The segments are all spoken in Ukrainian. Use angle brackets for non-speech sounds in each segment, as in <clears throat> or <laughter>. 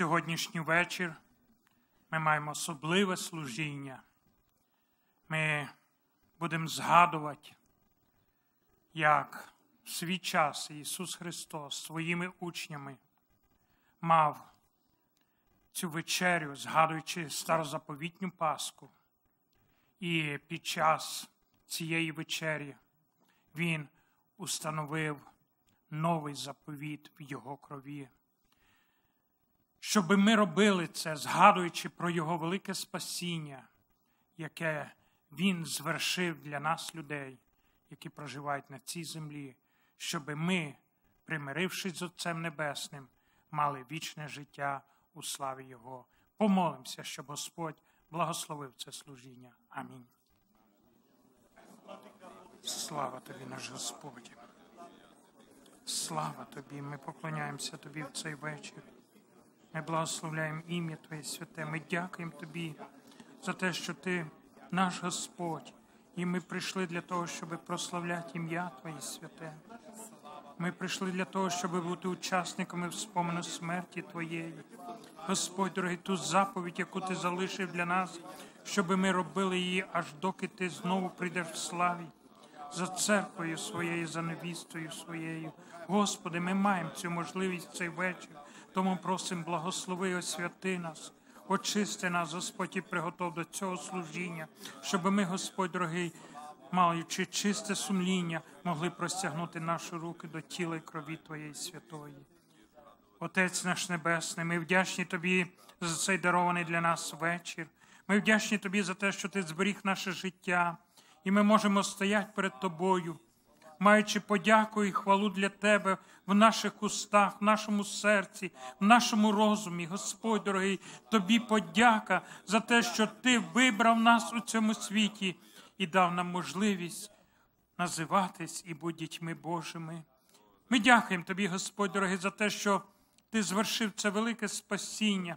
сьогоднішній вечір ми маємо особливе служіння. Ми будемо згадувати, як в свій час Ісус Христос своїми учнями мав цю вечерю, згадуючи старозаповітню Пасху. І під час цієї вечері Він установив новий заповіт в Його крові. Щоб ми робили це, згадуючи про Його велике спасіння, яке Він звершив для нас, людей, які проживають на цій землі, щоб ми, примирившись з Отцем Небесним, мали вічне життя у славі Його. Помолимося, щоб Господь благословив це служіння. Амінь. Слава тобі, наш Господь. Слава тобі, ми поклоняємося тобі в цей вечір. Ми благословляємо ім'я Твоє святе. Ми дякуємо Тобі за те, що Ти наш Господь, і ми прийшли для того, щоб прославляти ім'я Твоє святе. Ми прийшли для того, щоб бути учасниками вспомину смерті Твоєї. Господь, дорогий, ту заповідь, яку Ти залишив для нас, щоб ми робили її, аж доки Ти знову прийдеш в славі. За церквою своєю, за невістою своєю. Господи, ми маємо цю можливість цей вечір. Тому просимо, благослови, освяти нас, очисти нас, Господь, і приготов до цього служіння, щоб ми, Господь дорогий, маючи чисте сумління, могли простягнути наші руки до тіла і крові Твоєї святої. Отець наш Небесний, ми вдячні Тобі за цей дарований для нас вечір. Ми вдячні Тобі за те, що Ти зберіг наше життя, і ми можемо стояти перед Тобою маючи подяку і хвалу для Тебе в наших устах, в нашому серці, в нашому розумі. Господь дорогий, Тобі подяка за те, що Ти вибрав нас у цьому світі і дав нам можливість називатись і бути дітьми Божими. Ми дякуємо Тобі, Господь дорогий, за те, що Ти звершив це велике спасіння.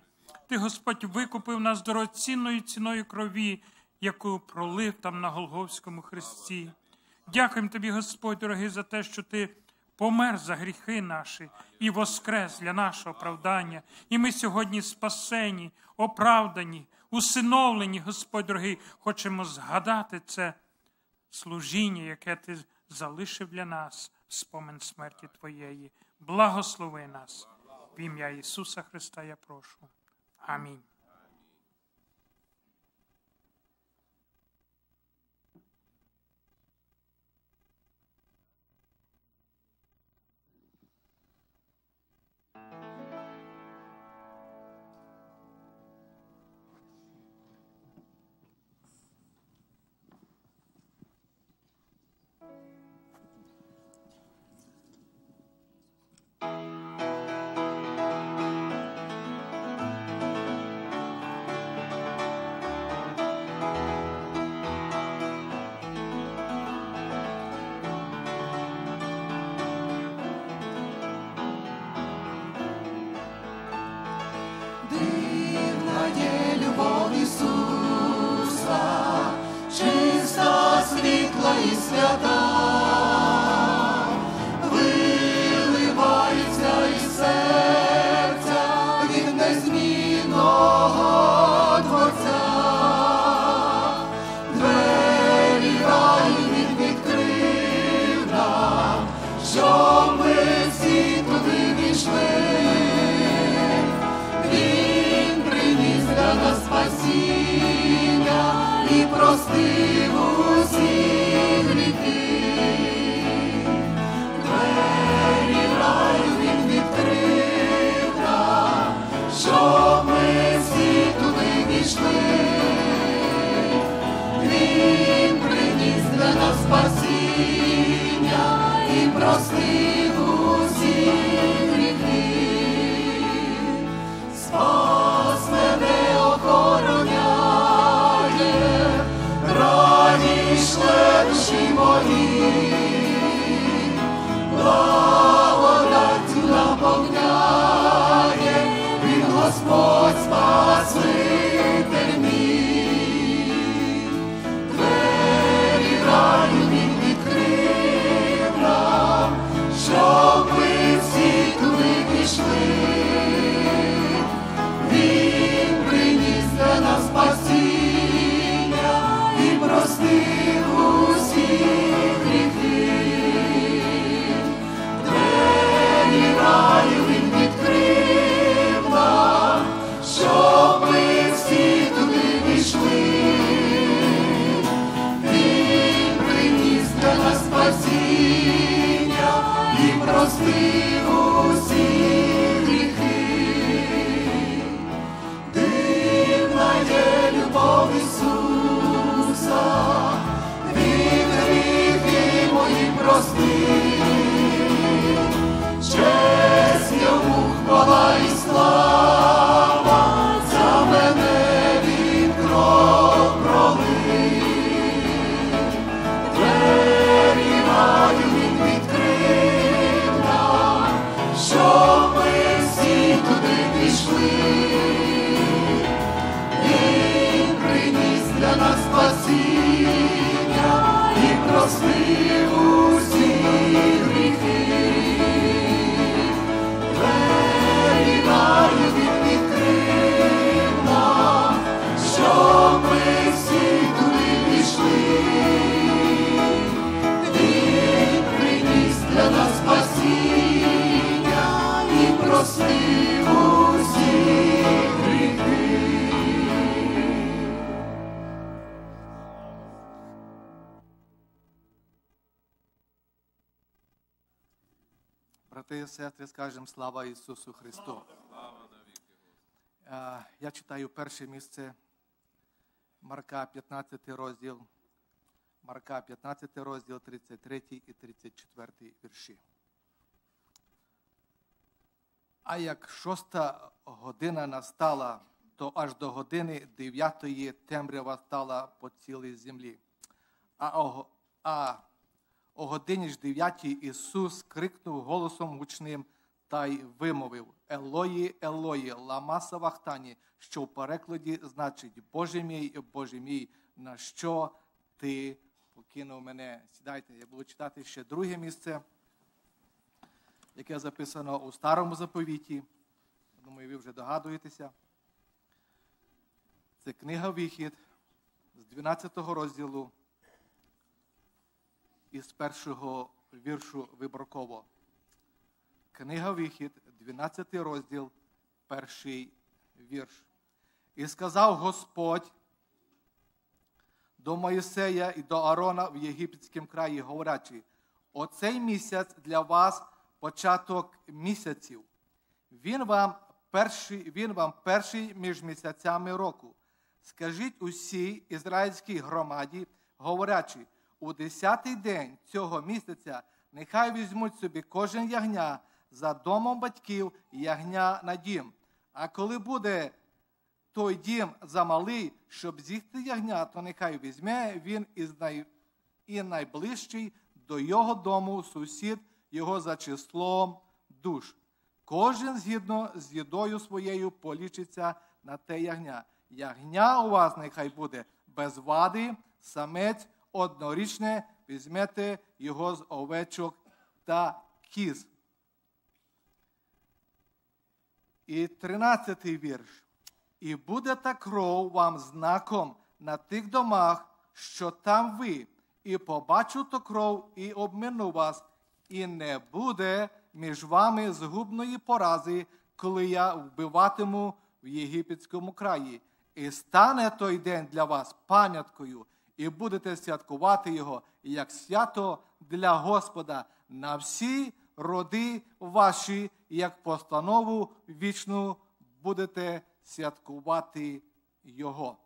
Ти, Господь, викупив нас дорогоцінною ціною крові, яку пролив там на Голговському хресті. Дякуємо тобі, Господь, дорогий, за те, що ти помер за гріхи наші і воскрес для нашого оправдання. І ми сьогодні спасені, оправдані, усиновлені, Господь дорогий, хочемо згадати це служіння, яке ти залишив для нас, спомин смерті Твоєї. Благослови нас. В ім'я Ісуса Христа я прошу. Амінь. для нас спасіння і простив. І сестри, скажемо слава Ісусу Христу. Е, Я читаю перше місце Марка 15 розділ. Марка 15 розділ, 33 і 34 вірші. А як шоста година настала, то аж до години дев'ятої темрява стала по цілій землі. А а о годині ж дев'ятій Ісус крикнув голосом гучним та й вимовив Елої, Елої, лама савахтані, що в перекладі значить Боже мій, Боже мій, на що ти покинув мене? Сідайте, я буду читати ще друге місце, яке записано у старому заповіті. Думаю, ви вже догадуєтеся. Це книга Вихід з 12 розділу із першого віршу виборково. Книга Вихід, 12 розділ, перший вірш. І сказав Господь до Моїсея і до Аарона в Єгипетському краї, говорячи, оцей місяць для вас початок місяців. Він вам перший, він вам перший між місяцями року. Скажіть усій ізраїльській громаді, говорячи, у десятий день цього місяця нехай візьмуть собі кожен ягня за домом батьків ягня на дім. А коли буде той дім замалий, щоб з'їсти ягня, то нехай візьме він із най... і найближчий до його дому сусід його за числом душ. Кожен згідно з їдою своєю полічиться на те ягня. Ягня у вас нехай буде без вади, самець однорічне, візьмете його з овечок та кіз. І тринадцятий вірш. І буде та кров вам знаком на тих домах, що там ви, і побачу то кров, і обмину вас, і не буде між вами згубної порази, коли я вбиватиму в єгипетському краї. І стане той день для вас пам'яткою, і будете святкувати його як свято для Господа на всі роди ваші, як постанову вічну будете святкувати Його.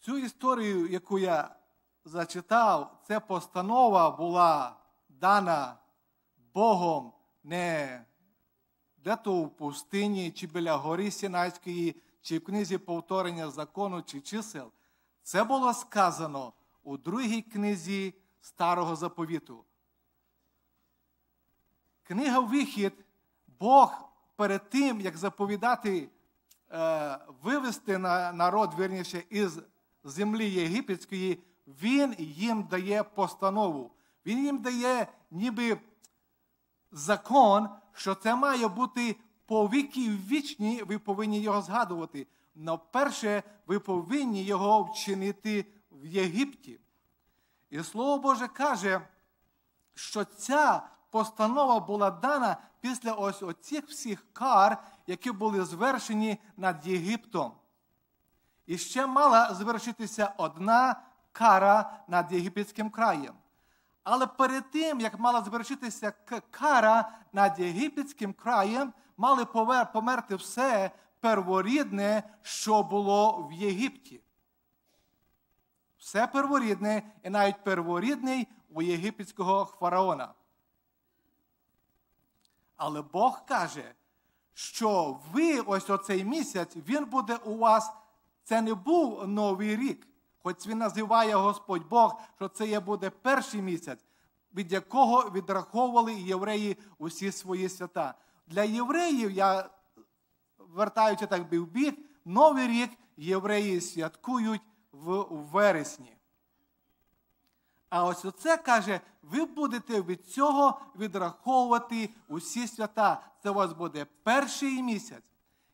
Цю історію, яку я зачитав, ця постанова була дана Богом не де-то в пустині, чи біля гори Сінайської, чи в книзі повторення закону чи чисел. Це було сказано у другій книзі Старого заповіту. Книга Вихід, Бог перед тим, як заповідати, е, вивести на народ, вірніше, із землі єгипетської, Він їм дає постанову. Він їм дає ніби закон, що це має бути по віки вічні, ви повинні його згадувати. Но перше, ви повинні його вчинити в Єгипті. І Слово Боже каже, що ця постанова була дана після ось оцих всіх кар, які були звершені над Єгиптом. І ще мала звершитися одна кара над єгипетським краєм. Але перед тим, як мала звершитися кара над єгипетським краєм, мали померти все перворідне, що було в Єгипті. Все перворідне і навіть перворідний у єгипетського фараона. Але Бог каже, що ви ось оцей місяць, він буде у вас, це не був новий рік. Хоч він називає Господь Бог, що це є буде перший місяць, від якого відраховували євреї усі свої свята. Для євреїв, я вертаючи так бік, Новий рік євреї святкують в вересні. А ось оце каже, ви будете від цього відраховувати усі свята. Це у вас буде перший місяць.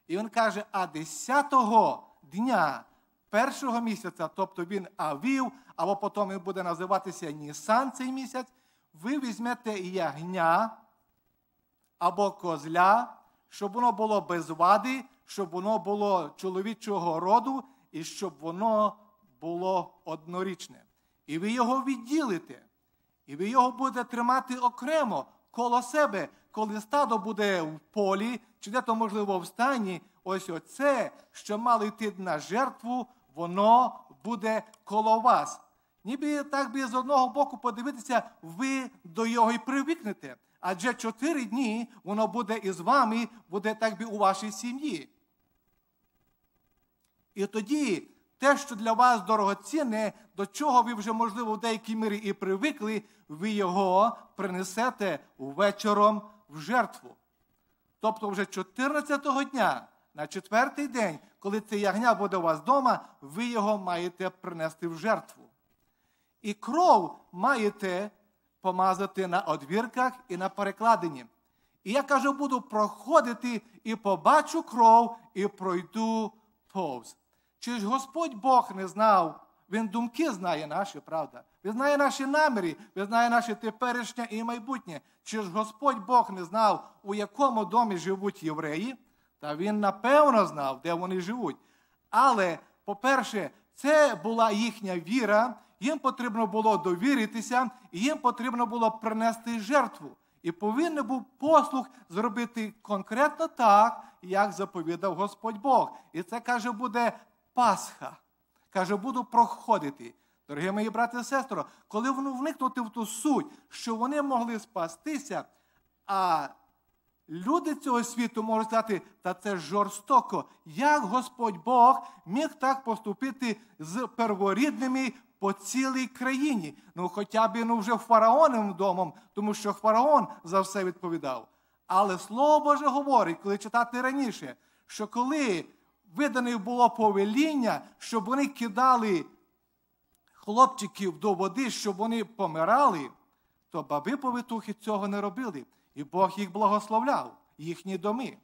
І він каже, а 10-го дня першого місяця, тобто він авів, або потім він буде називатися Нісан цей місяць, ви візьмете ягня або козля, щоб воно було без вади, щоб воно було чоловічого роду і щоб воно було однорічне. І ви його відділите. І ви його будете тримати окремо коло себе, коли стадо буде в полі, чи де-то, можливо, в стані. Ось оце, що мало йти на жертву, воно буде коло вас. Ніби так би з одного боку подивитися, ви до його й привикнете. Адже чотири дні воно буде із вами, буде так би у вашій сім'ї. І тоді те, що для вас дорогоцінне, до чого ви вже, можливо, в деякій мірі і привикли, ви його принесете вечором в жертву. Тобто вже 14-го дня, на четвертий день, коли це ягня буде у вас вдома, ви його маєте принести в жертву. І кров маєте помазати на одвірках і на перекладині. І я кажу, буду проходити і побачу кров, і пройду повз. Чи ж Господь Бог не знав? Він думки знає наші, правда? Він знає наші наміри, він знає наше теперішнє і майбутнє. Чи ж Господь Бог не знав, у якому домі живуть євреї? Та він напевно знав, де вони живуть. Але, по-перше, це була їхня віра, їм потрібно було довіритися, і їм потрібно було принести жертву. І повинен був послуг зробити конкретно так, як заповідав Господь Бог. І це каже, буде Пасха. Каже, буду проходити. Дорогі мої брати і сестри, коли вникнути в ту суть, що вони могли спастися, а люди цього світу можуть сказати, та це жорстоко. Як Господь Бог міг так поступити з перворідними по цілій країні? Ну, хоча б ну, вже фараоновим домом, тому що фараон за все відповідав. Але Слово Боже говорить, коли читати раніше, що коли видане було повеління, щоб вони кидали хлопчиків до води, щоб вони помирали, то баби повитухи цього не робили. І Бог їх благословляв, їхні доми.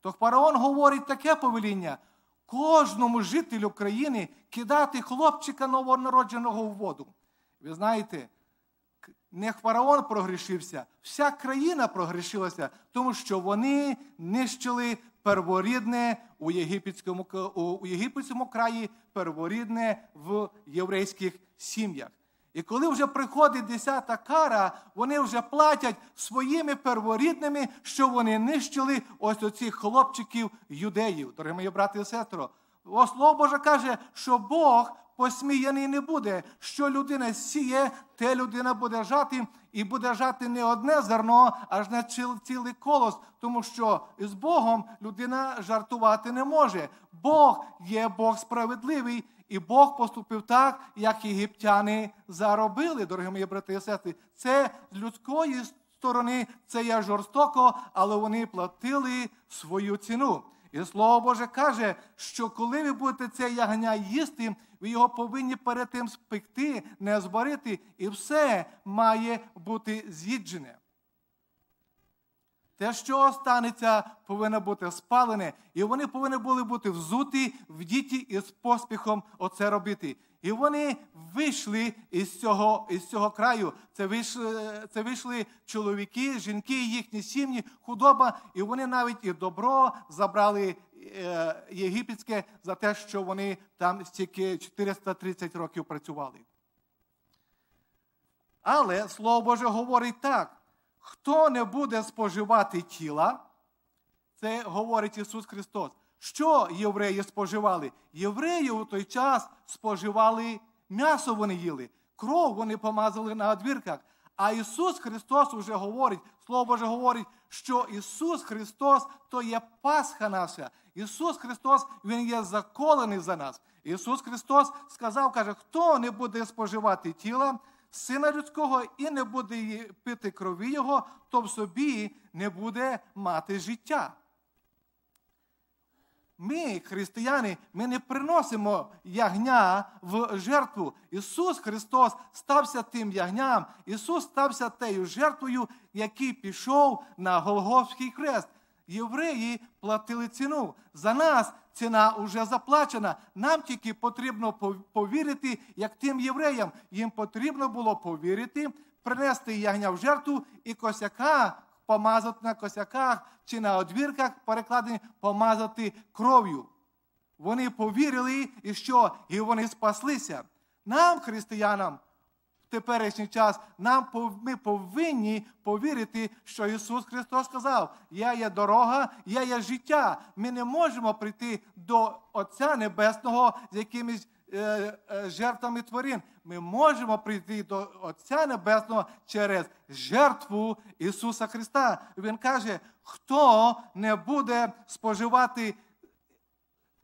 То фараон говорить таке повеління кожному жителю країни кидати хлопчика новонародженого в воду. Ви знаєте, не фараон прогрішився, вся країна прогрішилася, тому що вони нищили перворідне у єгипетському, у єгипетському краї, перворідне в єврейських сім'ях. І коли вже приходить десята кара, вони вже платять своїми перворідними, що вони нищили ось оцих хлопчиків юдеїв. Дорогі мої брати і сестри, Слово Боже каже, що Бог посміяний не буде. Що людина сіє, те людина буде жати, і буде жати не одне зерно, аж на цілий колос, тому що з Богом людина жартувати не може. Бог є Бог справедливий. І Бог поступив так, як єгиптяни заробили, дорогі мої брати і сестри. Це з людської сторони, це є жорстоко, але вони платили свою ціну. І слово Боже каже, що коли ви будете це ягня їсти, ви його повинні перед тим спекти, не зварити, і все має бути з'їджене. Те, що останеться, повинно бути спалене, і вони повинні були бути взуті в діті і з поспіхом оце робити. І вони вийшли із цього із цього краю. Це вийшли це вийшли чоловіки, жінки, їхні сім'ї, худоба, і вони навіть і добро забрали е, єгипетське за те, що вони там стільки 430 років працювали. Але Слово Боже говорить так. Хто не буде споживати тіла, це говорить Ісус Христос. Що євреї споживали? Євреї у той час споживали м'ясо, вони їли, кров вони помазали на одвірках. А Ісус Христос уже говорить, Слово Боже говорить, що Ісус Христос то є Пасха наша. Ісус Христос, Він є заколений за нас. Ісус Христос сказав, каже, хто не буде споживати тіла, сина людського і не буде пити крові Його, то в собі не буде мати життя. Ми, християни, ми не приносимо ягня в жертву. Ісус Христос стався тим ягням. Ісус стався тією жертвою, який пішов на Голгофський хрест. Євреї платили ціну. За нас ціна вже заплачена. Нам тільки потрібно повірити, як тим євреям. Їм потрібно було повірити, принести ягня в жертву і косяка помазати на косяках чи на одвірках, перекладені, помазати кров'ю. Вони повірили, і що? І вони спаслися. Нам, християнам, в теперішній час, нам ми повинні повірити, що Ісус Христос сказав: Я є дорога, я є життя. Ми не можемо прийти до Отця Небесного з якимись е, е, жертвами тварин. Ми можемо прийти до Отця Небесного через жертву Ісуса Христа. Він каже, хто не буде споживати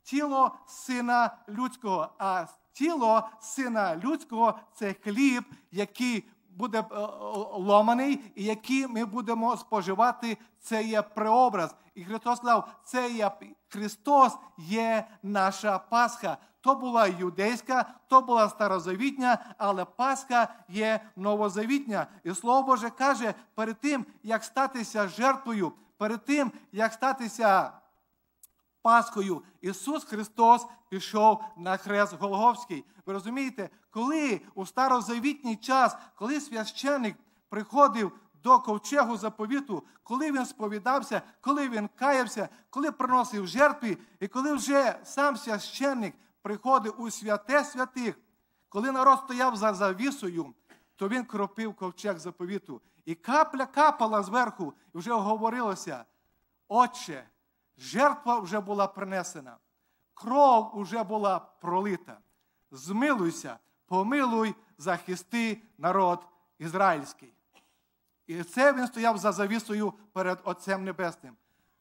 тіло сина людського, а тіло сина людського це хліб, який буде е, е, ломаний, і який ми будемо споживати. Це є преобраз. І Христос сказав, це є Христос є наша Пасха. То була юдейська, то була старозавітня, але Пасха є новозавітня. І Слово Боже каже, перед тим, як статися жертвою, перед тим, як статися Пасхою Ісус Христос пішов на хрест Голговський. Ви розумієте, коли у старозавітній час, коли священник приходив до ковчегу заповіту, коли він сповідався, коли він каявся, коли приносив жертви, і коли вже сам священник приходив у святе святих, коли народ стояв за завісою, то він кропив ковчег заповіту. І капля капала зверху, і вже говорилося, Отче, жертва вже була принесена, кров вже була пролита. Змилуйся, помилуй, захисти народ ізраїльський. І це він стояв за завісою перед Отцем Небесним.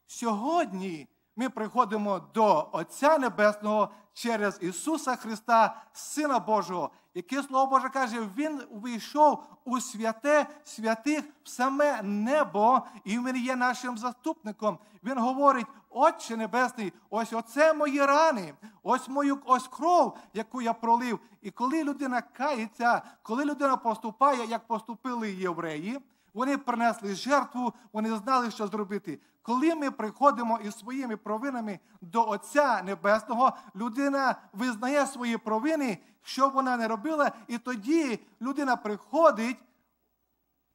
Сьогодні ми приходимо до Отця Небесного через Ісуса Христа, Сина Божого, яке Слово Боже каже, Він увійшов у святе святих в саме небо, і Він є нашим заступником. Він говорить, Отче Небесний, ось оце мої рани, ось мою ось кров, яку я пролив. І коли людина кається, коли людина поступає, як поступили євреї, вони принесли жертву, вони знали, що зробити. Коли ми приходимо із своїми провинами до Отця Небесного, людина визнає свої провини, що б вона не робила, і тоді людина приходить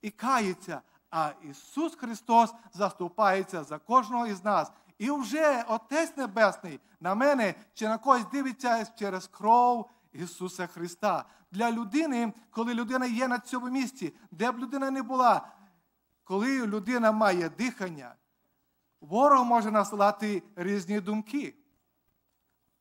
і кається. А Ісус Христос заступається за кожного із нас. І вже Отець Небесний на мене чи на когось дивиться через кров Ісуса Христа. Для людини, коли людина є на цьому місці, де б людина не була, коли людина має дихання, ворог може насилати різні думки.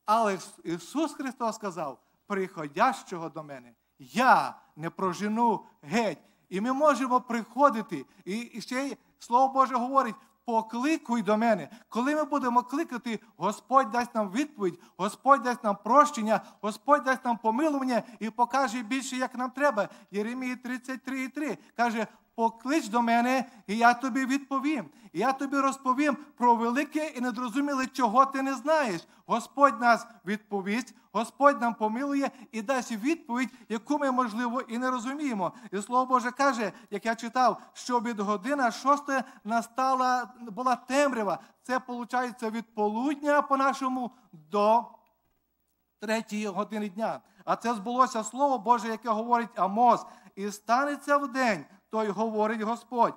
Але Ісус Христос сказав, приходящого до мене, я не прожену геть. І ми можемо приходити. І ще Слово Боже говорить, покликуй до мене. Коли ми будемо кликати, Господь дасть нам відповідь, Господь дасть нам прощення, Господь дасть нам помилування і покаже більше, як нам треба. Єремії 33,3 каже, поклич до мене, і я тобі відповім. І я тобі розповім про велике і недорозуміле, чого ти не знаєш. Господь нас відповість, Господь нам помилує і дасть відповідь, яку ми, можливо, і не розуміємо. І Слово Боже каже, як я читав, що від година шостої настала була темрява. Це виходить від полудня по-нашому до третьої години дня. А це збулося Слово Боже, яке говорить Амос. І станеться в день, той говорить Господь.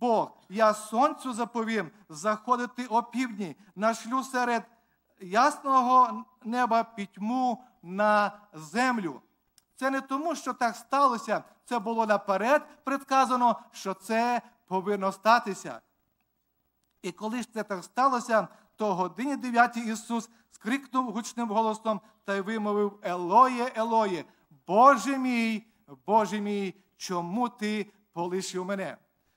Бог, я сонцю заповім заходити опівдні, нашлю серед ясного неба пітьму на землю. Це не тому, що так сталося, це було наперед предказано, що це повинно статися. І коли ж це так сталося, то годині 9 Ісус скрикнув гучним голосом та й вимовив Елоє, Елоє, Боже мій, Боже мій, чому ти полишив мене?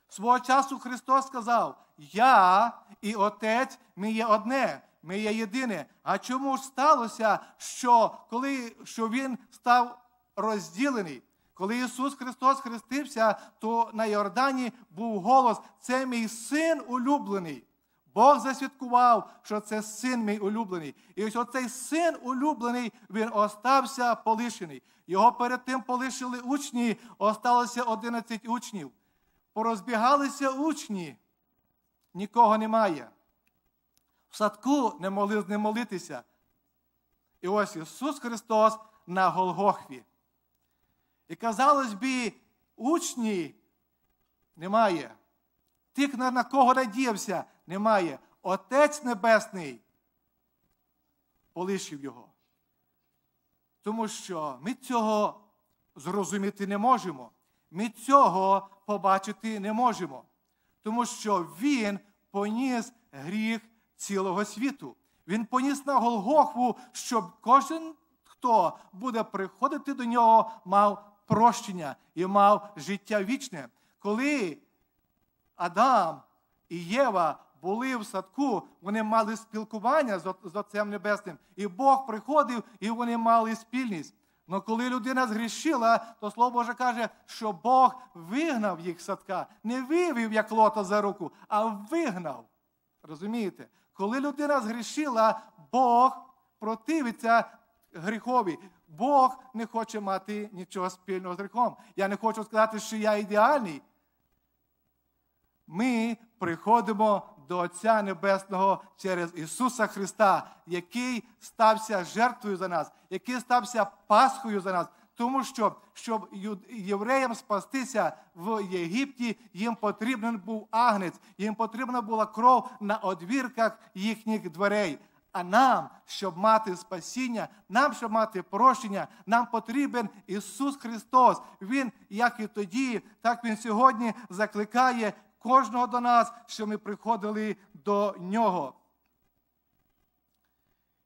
Свого часу Христос сказав: Я і Отець ми є одне, ми є єдине. А чому ж сталося, що коли що Він став розділений? Коли Ісус Христос хрестився, то на Йордані був голос: Це мій син улюблений. Бог засвідкував, що це син мій улюблений. І ось оцей син улюблений, він остався полишений. Його перед тим полишили учні, осталося 11 учнів. Порозбігалися учні, нікого немає. В садку не могли з ним молитися. І ось Ісус Христос на Голгохві. І казалось би, учні немає. Тих, на кого надіявся, немає. Отець Небесний полишив його. Тому що ми цього зрозуміти не можемо. Ми цього побачити не можемо, тому що Він поніс гріх цілого світу. Він поніс на Голгофу, щоб кожен, хто буде приходити до нього, мав прощення і мав життя вічне. Коли Адам і Єва були в садку, вони мали спілкування з Отцем Небесним, і Бог приходив, і вони мали спільність. Але коли людина згрішила, то Слово Боже каже, що Бог вигнав їх садка, не вивів як лота за руку, а вигнав. Розумієте? Коли людина згрішила, Бог противиться гріхові. Бог не хоче мати нічого спільного з гріхом. Я не хочу сказати, що я ідеальний. Ми приходимо до Отця Небесного через Ісуса Христа, який стався жертвою за нас, який стався Пасхою за нас. Тому що, щоб євреям спастися в Єгипті, їм потрібен був агнець, їм потрібна була кров на одвірках їхніх дверей. А нам, щоб мати спасіння, нам, щоб мати прощення, нам потрібен Ісус Христос. Він, як і тоді, так Він сьогодні закликає кожного до нас, що ми приходили до Нього.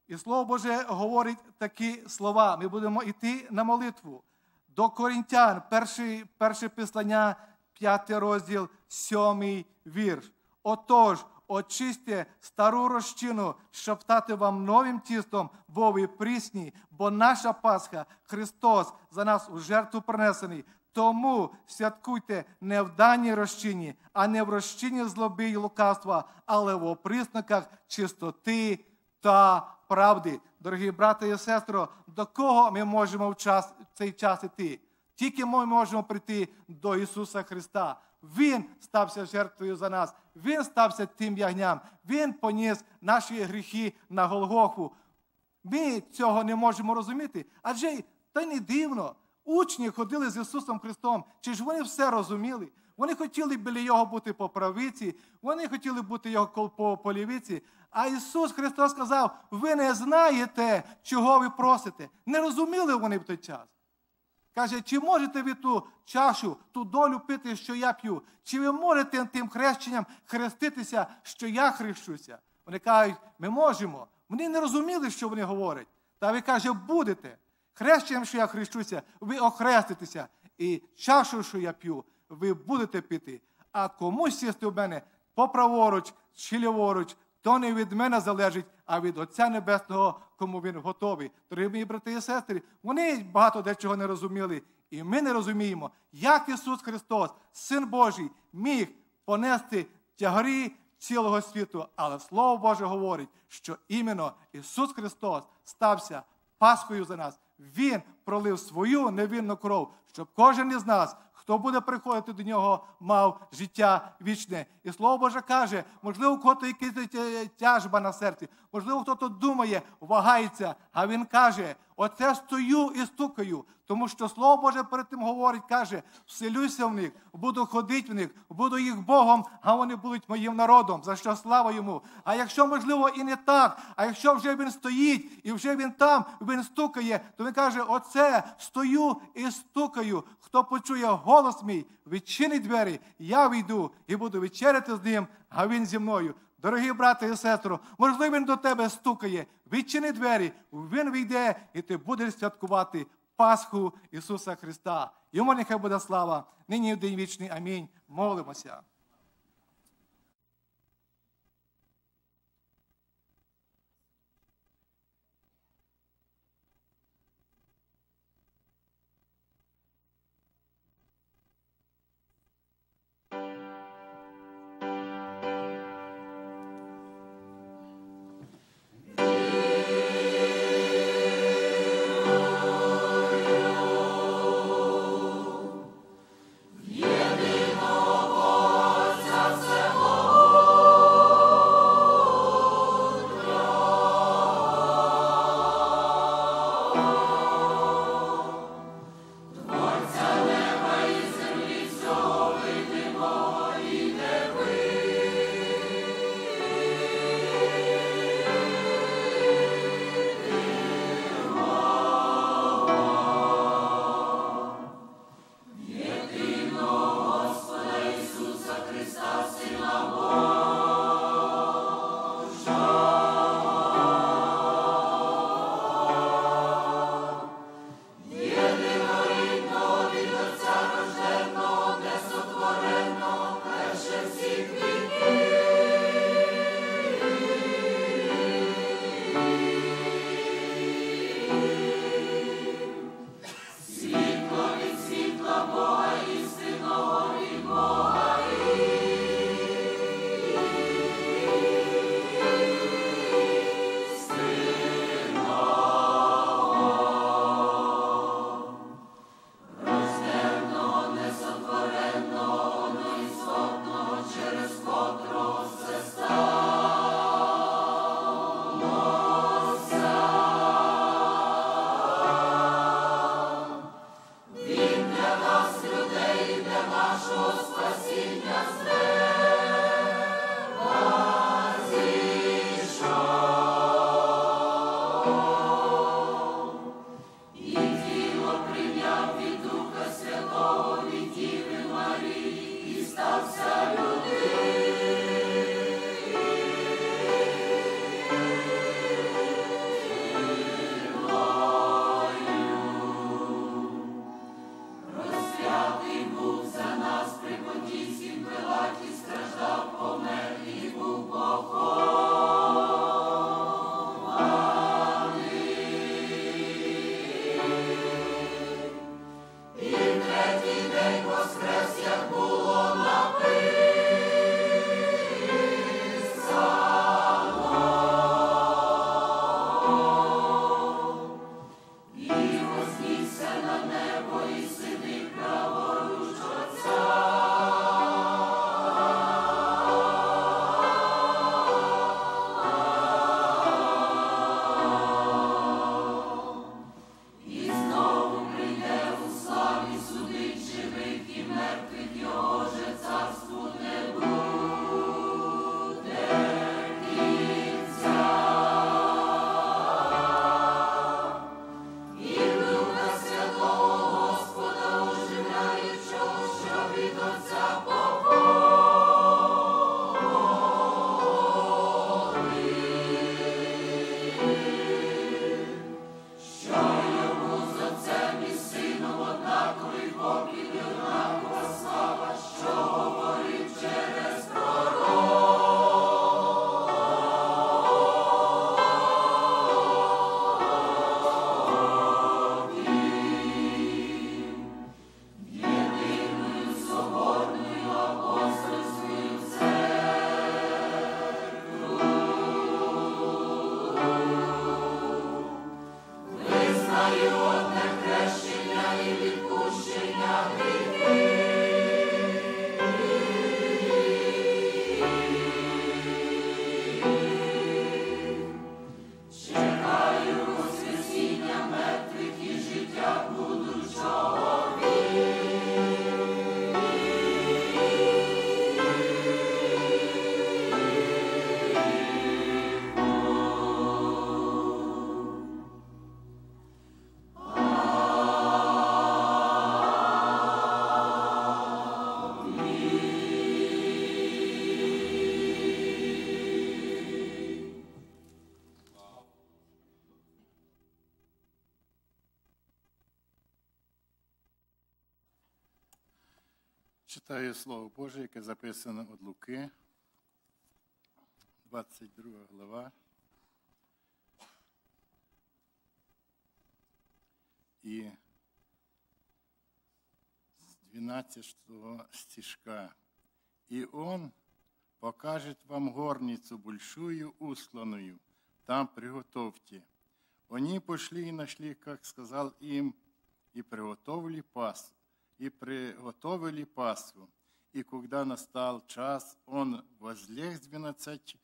І Слово Боже говорить такі слова. Ми будемо йти на молитву. До Корінтян, перше, перше післання, п'ятий розділ, сьомий вірш. Отож, очисти стару розчину, щоб стати вам новим тістом, бо ви прісні, бо наша Пасха, Христос, за нас у жертву принесений. Тому святкуйте не в даній розчині, а не в розчині злоби і лукавства, але в оприснаках чистоти та правди. Дорогі брати і сестри, до кого ми можемо в, час, цей час іти? Тільки ми можемо прийти до Ісуса Христа. Він стався жертвою за нас, Він стався тим ягням, Він поніс наші гріхи на Голгофу. Ми цього не можемо розуміти. Адже та не дивно. Учні ходили з Ісусом Христом. Чи ж вони все розуміли? Вони хотіли біля Його бути по правиці, вони хотіли бути Його по, по лівиці. А Ісус Христос сказав: ви не знаєте, чого ви просите. Не розуміли вони в той час. Каже, чи можете ви ту чашу, ту долю пити, що я п'ю? Чи ви можете тим хрещенням хреститися, що я хрещуся? Вони кажуть, ми можемо. Вони не розуміли, що вони говорять. Та ви каже, будете. Хрещенням, що я хрещуся, ви охреститеся. І чашу, що я п'ю, ви будете пити. А комусь сісти в мене поправоруч чи ліворуч, то не від мене залежить, а від Отця Небесного, кому він готовий. Дорогі мої брати і сестри, вони багато дечого не розуміли. І ми не розуміємо, як Ісус Христос, Син Божий, міг понести тягарі цілого світу. Але Слово Боже говорить, що іменно Ісус Христос стався Пасхою за нас. Він пролив свою невинну кров, щоб кожен із нас хто буде приходити до нього, мав життя вічне. І слово Боже каже, можливо, у кого-то якась тяжба на серці, можливо, хто-то думає, вагається, а він каже: Оце стою і стукаю. Тому що Слово Боже перед тим говорить, каже: вселюся в них, буду ходити в них, буду їх Богом, а вони будуть моїм народом. За що слава йому. А якщо, можливо, і не так, а якщо вже він стоїть і вже він там, він стукає, то він каже: Оце стою і стукаю. Хто почує голос мій, відчинить двері, я війду і буду вечеряти з ним, а він зі мною. Дорогі брати і сестри, можливо, він до тебе стукає, відчини двері, він війде, і ти будеш святкувати Пасху Ісуса Христа. Йому нехай буде слава, нині в день вічний. Амінь. Молимося. Читаю Слово Боже, яке записано від Луки, 22 глава. І з 12 стишка. И он покажет вам горницу большую, усланную, там приготовьте. Они пошли и нашли, как сказал им, и приготовили пас, и приготовили Пасху. И когда настал час, он возлег с двенадцать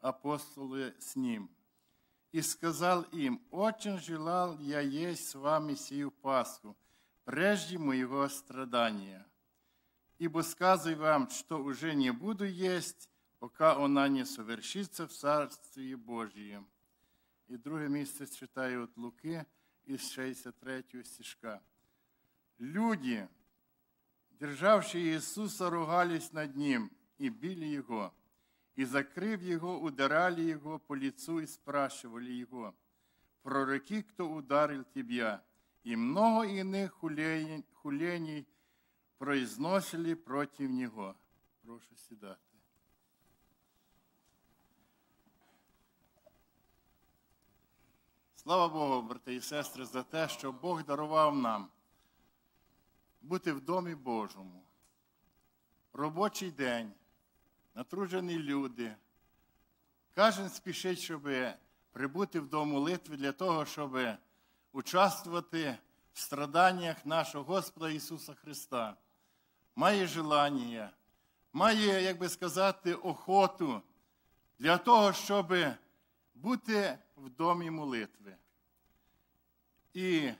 апостолов с ним. И сказал им, очень желал я есть с вами сию Пасху, прежде моего страдания. Ибо сказываю вам, что уже не буду есть, пока она не совершится в Царстве Божьем. І друге місце читаю от Луки із 63 стишка. Люди, державшие Иисуса, ругались над Ним и били Его. И, закрыв Его, ударали Его по лицу и спрашивали Его, пророки, кто ударил Тебя? И много хулений, хулений произносили против Него. Прошу сідати. Слава Богу, брати і сестри, за те, що Бог дарував нам бути в домі Божому. Робочий день, натружені люди. Кожен спішить, щоб прибути в дом молитви для того, щоб участвувати в страданнях нашого Господа Ісуса Христа. Має желання, має, як би сказати, охоту для того, щоб бути в домі молитви. І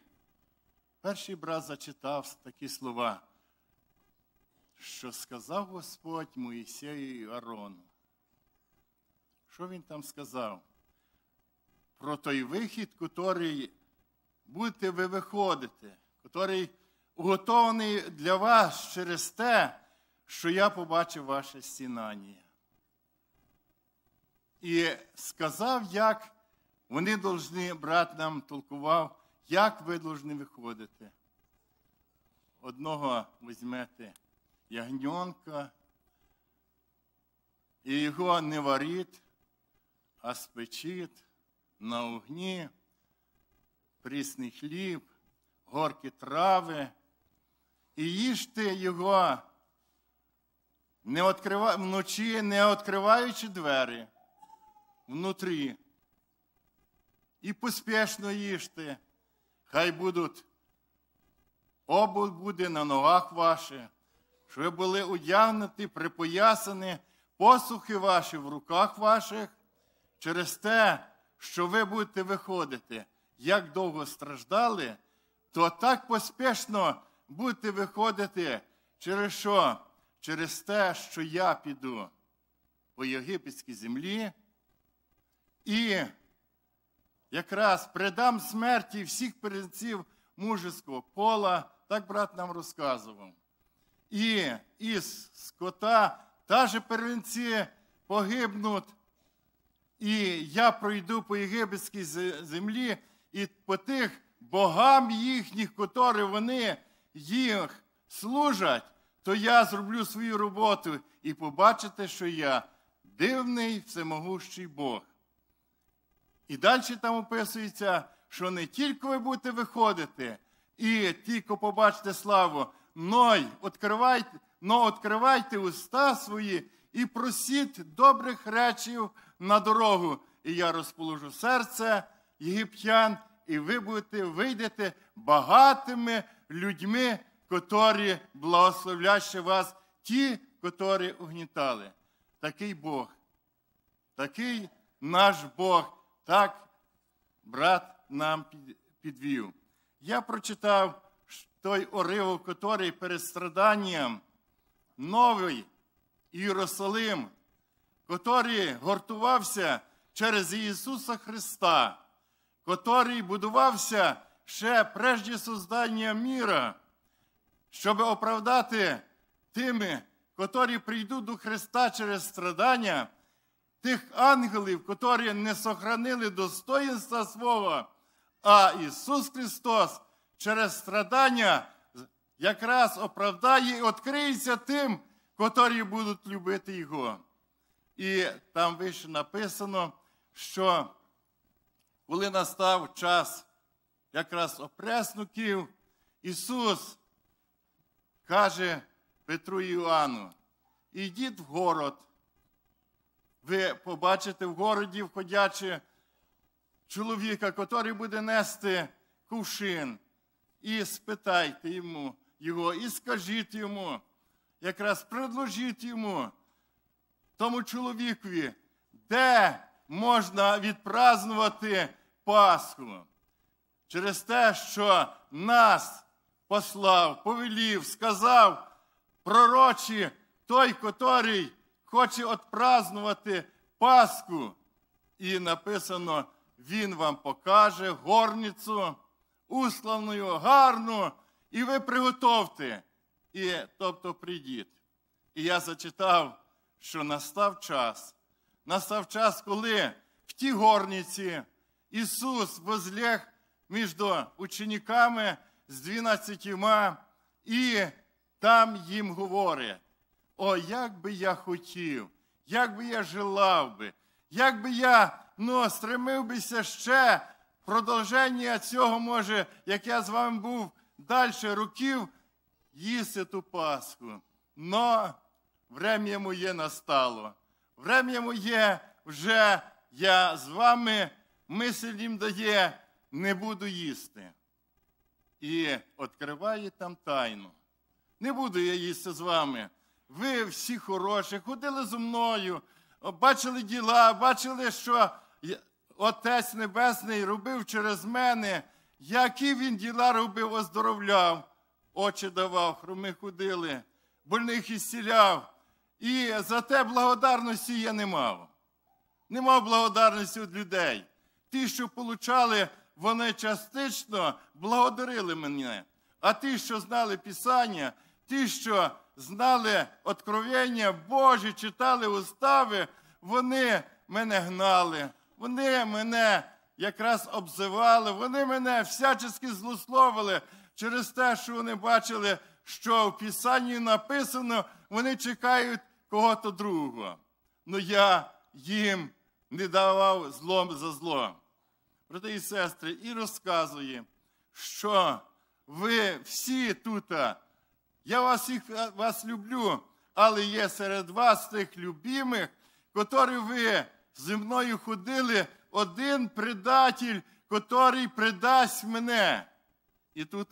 перший брат зачитав такі слова, що сказав Господь Моїсею і Арону. Що він там сказав? Про той вихід, який будете ви виходити, який уготований для вас через те, що я побачив ваше стінання. І сказав, як вони повинні, брат нам толкував, як ви повинні виходити. Одного візьмете ягньонка, і його не варіть, а спечіть на огні, прісний хліб, горкі трави, і їжте його не відкрива... вночі, не відкриваючи двері внутрі. І поспішно їжте, хай будуть, обув буде на ногах ваших, щоб ви були одягнуті, припоясані, посухи ваші в руках ваших, через те, що ви будете виходити, як довго страждали, то так поспішно будете виходити, через що? Через те, що я піду по єгипетській землі і якраз предам смерті всіх принців мужеського пола, так брат нам розказував. І із скота теж первенці погибнуть. І я пройду по єгипетській землі і по тих богам їхніх, котрі вони їх служать, то я зроблю свою роботу і побачите, що я дивний всемогущий Бог. І далі там описується, що не тільки ви будете виходити і тільки побачите славу, но й відкривайте, но відкривайте уста свої і просіть добрих речів на дорогу. І я розположу серце єгиптян, і ви будете вийдете багатими людьми, котрі благословляють вас, ті, котрі угнітали. Такий Бог, такий наш Бог. Так брат нам підвів. Я прочитав той оривок, який перед страданням новий Єрусалим, який гортувався через Ісуса Христа, який будувався ще прежде создання міра, щоб оправдати тими, котрі прийдуть до Христа через страдання тих ангелів, які не сохранили достоїнства свого, а Ісус Христос через страдання якраз оправдає і відкриється тим, котрі будуть любити Його. І там вище написано, що коли настав час якраз опреснуків, Ісус каже Петру і Іоанну, ідіть в город. Ви побачите в городі, входячи чоловіка, який буде нести кувшин, і спитайте йому його, і скажіть йому, якраз предложіть йому, тому чоловікові, де можна відпразнувати Пасху. Через те, що нас послав, повелів, сказав пророчі той, котрий хоче отпразнувати Пасху. І написано, Він вам покаже горницю, уславну, гарну, і ви приготовте. І тобто прийдіть. І я зачитав, що настав час. Настав час, коли в тій горниці Ісус возлег між учениками з дванадцятьма, і там їм говорить, о, як би я хотів, як би я желав би, як би я ну, стремив бися ще продовження цього, може, як я з вами був далі років, їсти ту Пасху. Но врем'я моє настало. Врем'я моє вже я з вами мисль їм дає, не буду їсти. І відкриває там тайну. Не буду я їсти з вами. Ви всі хороші, ходили зі мною, бачили діла, бачили, що Отець Небесний робив через мене, які він діла робив, оздоровляв, очі давав, хроми ходили, больних ісціляв. І за те благодарності я не мав. Не мав благодарності від людей. Ті, що получали, вони частично благодарили мене. А ті, що знали Писання, ті, що знали откровення Божі, читали устави, вони мене гнали, вони мене якраз обзивали, вони мене всячески злословили через те, що вони бачили, що в Писанні написано, вони чекають кого-то другого. Ну я їм не давав злом за зло. Брати і сестри, і розказує, що ви всі тут, я вас всіх вас люблю, але є серед вас тих любимих, котрі ви зі мною ходили, один предатель, котрий предасть мене. І тут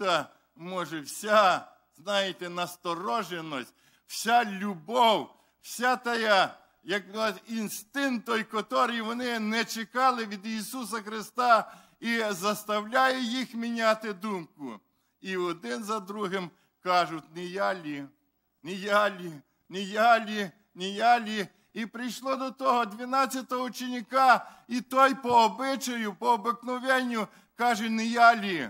може вся, знаєте, настороженість, вся любов, вся тая, як інстинкт той, котрий вони не чекали від Ісуса Христа і заставляє їх міняти думку. І один за другим кажуть, не я лі, не я лі, не я лі, не я лі. І прийшло до того 12-го ученика, і той по обичаю, по обикновенню каже, не я лі.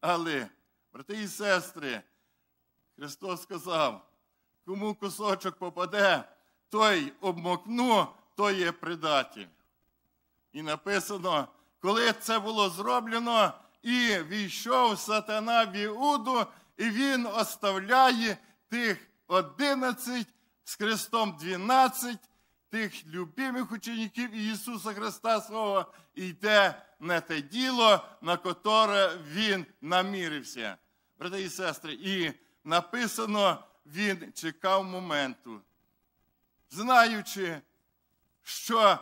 Але, брати і сестри, Христос сказав, кому кусочок попаде, той обмокну, той є предатель. І написано, коли це було зроблено, і війшов сатана в Іуду, і він оставляє тих одинадцять з Христом дванадцять, тих любимих учеників Ісуса Христа свого і йде на те діло, на которе Він намірився. Брати і сестри, і написано, він чекав моменту, знаючи, що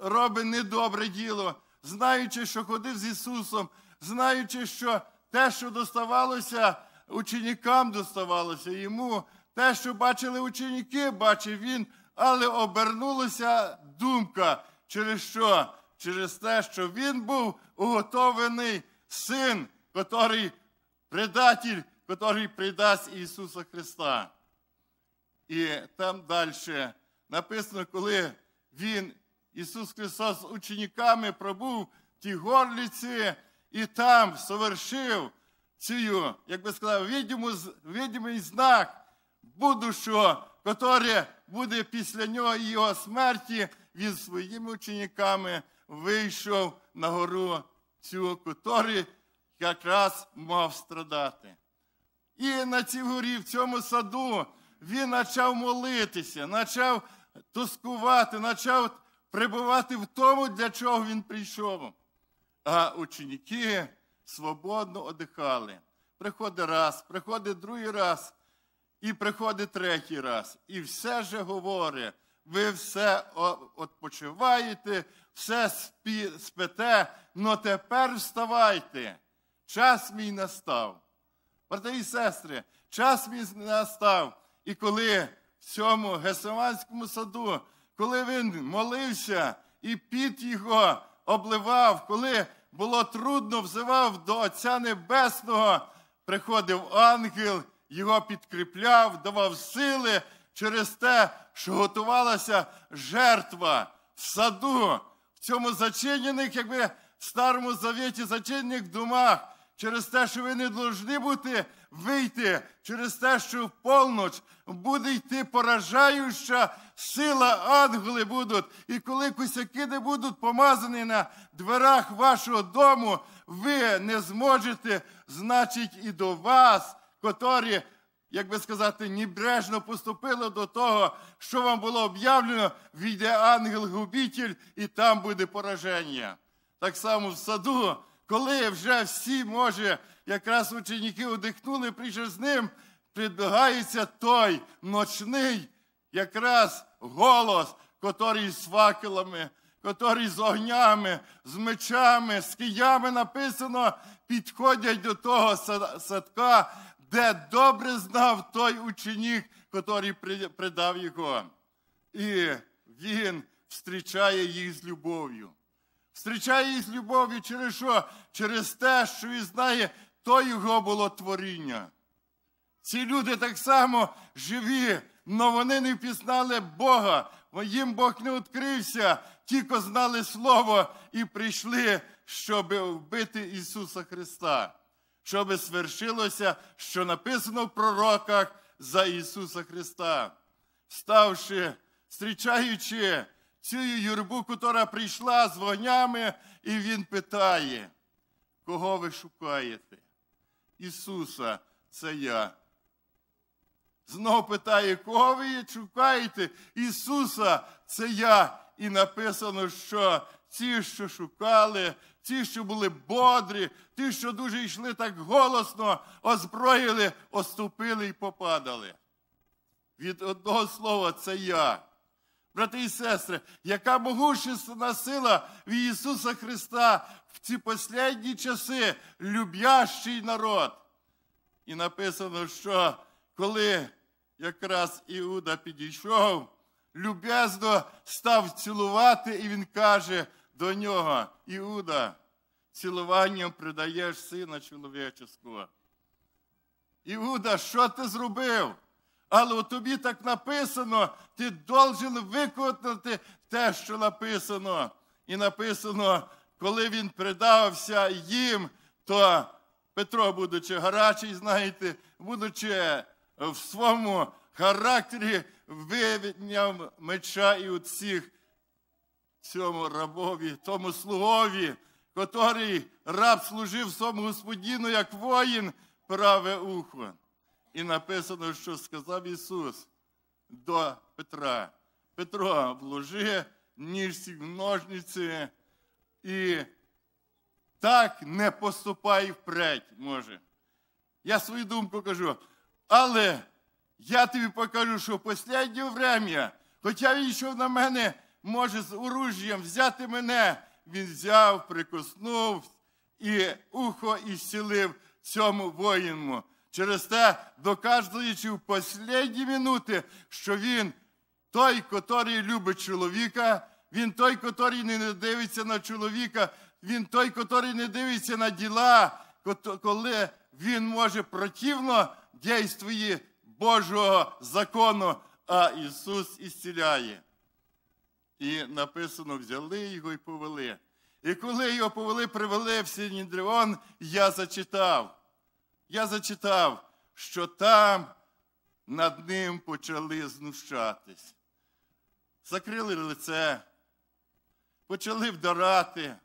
робить недобре діло, знаючи, що ходив з Ісусом, знаючи, що те, що доставалося ученикам, доставалося йому, те, що бачили ученики, бачив він, але обернулася думка, через що? Через те, що він був уготований син, котрий предатель, котрий придасть Ісуса Христа. І там далі написано, коли Він, Ісус Христос, з учениками пробув в тій горлиці і там совершив цю, як би сказав, видимий знак будущого, який буде після нього і його смерті, він своїми учениками вийшов на гору цю, який якраз мав страдати. І на цій горі, в цьому саду, він почав молитися, почав тоскувати, почав прибувати в тому, для чого він прийшов. А ученики свободно одихали. Приходить раз, приходить другий раз, і приходить третій раз. І все же говорить, ви все відпочиваєте, все спі, спите, но тепер вставайте. Час мій настав. Брати і сестри, час мій настав. І коли в цьому Гесиманському саду, коли він молився і піт його обливав, коли було трудно, взивав до Отця Небесного, приходив ангел, його підкріпляв, давав сили через те, що готувалася жертва в саду, в цьому зачинених, якби в Старому Завіті, зачинених домах, через те, що ви не повинні бути вийти, через те, що в полноч буде йти поражаюча сила, ангели будуть. І коли косяки не будуть помазані на дверах вашого дому, ви не зможете, значить, і до вас, котрі як би сказати, небрежно поступили до того, що вам було об'явлено, війде ангел-губитель, і там буде пораження. Так само в саду, коли вже всі, може, якраз ученики одихнули, прийшли з ним, предлагається той ночний якраз голос, котрий з факелами, котрий з огнями, з мечами, з киями написано, підходять до того садка, де добре знав той ученик, який придав його. І він зустрічає їх з любов'ю. Встрічає їх з любов'ю через що? Через те, що він знає, то його було творіння. Ці люди так само живі, але вони не впізнали Бога, їм Бог не відкрився, тільки знали Слово і прийшли, щоб вбити Ісуса Христа щоб свершилося, що написано в пророках за Ісуса Христа. Ставши, зустрічаючи цю юрбу, яка прийшла з вогнями, і Він питає, кого ви шукаєте? Ісуса, це я. Знову питає, кого ви шукаєте? Ісуса, це я. І написано, що ті, що шукали, ті, що були бодрі, ті, що дуже йшли так голосно, озброїли, оступили і попадали. Від одного слова це я. Брати і сестри, яка могущественна сила в Ісуса Христа в ці останні часи любящий народ. І написано, що коли якраз Іуда підійшов, люб'язно став цілувати, і він каже, до нього, Іуда, цілуванням придаєш сина чоловічого. Іуда, що ти зробив? Але у тобі так написано, ти должен виконати те, що написано. І написано, коли він придався їм, то Петро, будучи гарячий, знаєте, будучи в своєму характері, вивідняв меча і от всіх цьому рабові, тому слугові, котрий раб служив своєму господину, як воїн, праве ухо. І написано, що сказав Ісус до Петра. Петро, вложи ніжці в ножниці і так не поступай впредь, може. Я свою думку кажу, але я тобі покажу, що в останнє время, хоча він йшов на мене може з оружієм взяти мене. Він взяв, прикоснув і ухо ісцілив цьому воїну. Через те, доказуючи в останні минути, що він той, котрий любить чоловіка, він той, котрий не дивиться на чоловіка, він той, котрий не дивиться на діла, коли він може противно дійствує Божого закону, а Ісус ісціляє. І написано, взяли його і повели. І коли його повели, привели в Синідрион, я зачитав. Я зачитав, що там над ним почали знущатись. Закрили лице, почали вдарати,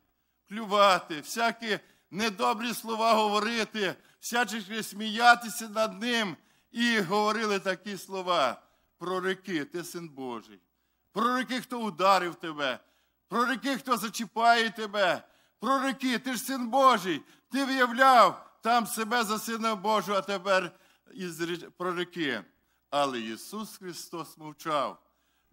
плювати, всякі недобрі слова говорити, всячески сміятися над ним і говорили такі слова. Пророки, ти син Божий. Пророки, хто ударив тебе. Пророки, хто зачіпає тебе. Пророки, ти ж син Божий. Ти виявляв там себе за сина Божого, а тепер із пророки. Але Ісус Христос мовчав.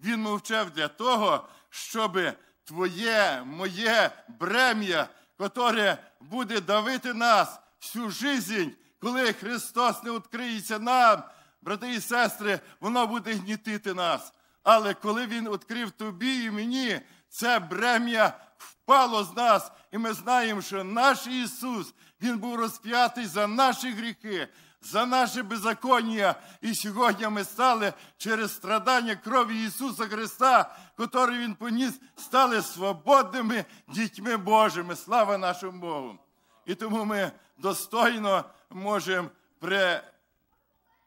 Він мовчав для того, щоб твоє, моє брем'я, котре буде давити нас всю жизнь, коли Христос не відкриється нам, брати і сестри, воно буде гнітити нас. Але коли Він відкрив тобі і мені, це брем'я впало з нас, і ми знаємо, що наш Ісус, Він був розп'ятий за наші гріхи, за наше беззаконня. І сьогодні ми стали через страдання крові Ісуса Христа, який Він поніс, стали свободними дітьми Божими. Слава нашому Богу! І тому ми достойно можемо при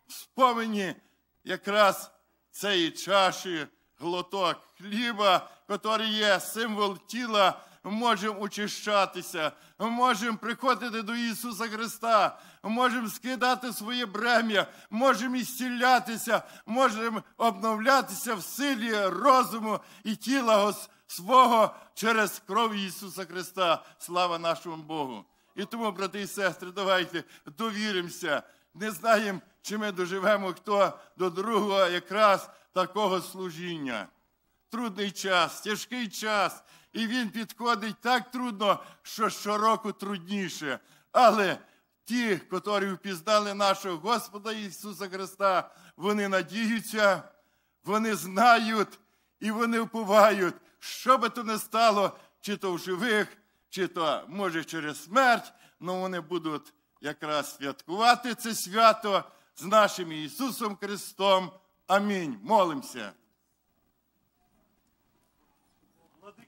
спомені якраз цієї чаші глоток хліба, який є символ тіла, можемо очищатися, можемо приходити до Ісуса Христа, можемо скидати своє брем'я, можемо ісцілятися, можемо обновлятися в силі розуму і тіла свого через кров Ісуса Христа. Слава нашому Богу! І тому, брати і сестри, давайте довіримося, не знаємо, чи ми доживемо хто до другого якраз такого служіння. Трудний час, тяжкий час, і він підходить так трудно, що щороку трудніше. Але ті, котрі впізнали нашого Господа Ісуса Христа, вони надіються, вони знають і вони впувають, що би то не стало, чи то в живих, чи то може через смерть, але вони будуть якраз святкувати це свято з нашим Ісусом Христом. Амінь. Молимося.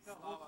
Слава!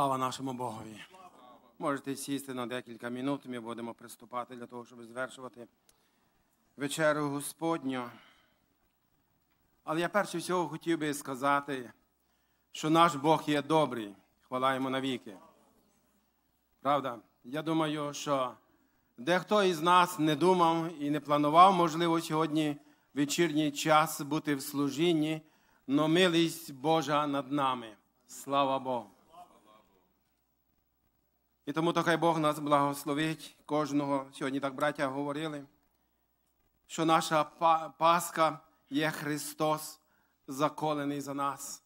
Слава нашому Богові. Можете сісти на декілька минут, ми будемо приступати для того, щоб звершувати вечерю Господню. Але я перше всього хотів би сказати, що наш Бог є добрий, хвала йому навіки. Правда? Я думаю, що дехто із нас не думав і не планував, можливо, сьогодні вечірній час бути в служінні, но милість Божа над нами. Слава Богу. І тому то хай Бог нас благословить кожного. Сьогодні так браття говорили, що наша Пасха є Христос, заколений за нас.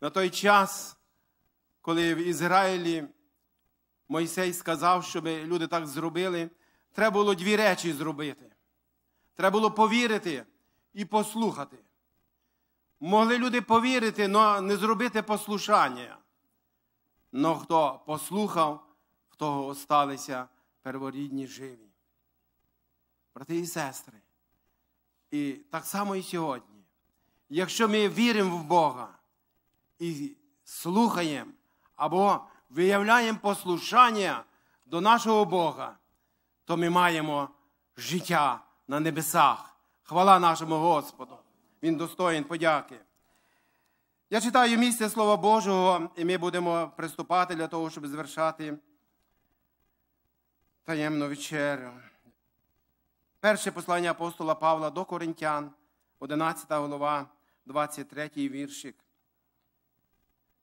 На той час, коли в Ізраїлі Мойсей сказав, щоб люди так зробили, треба було дві речі зробити. Треба було повірити і послухати. Могли люди повірити, але не зробити послушання. Но хто послухав, в того осталися перворідні живі. Брати і сестри. І так само і сьогодні. Якщо ми віримо в Бога і слухаємо або виявляємо послушання до нашого Бога, то ми маємо життя на небесах. Хвала нашому Господу. Він достоїн подяки. Я читаю місце Слова Божого, і ми будемо приступати для того, щоб звершати таємну вечерю. Перше послання апостола Павла до Коринтян, 11 голова, 23 віршик.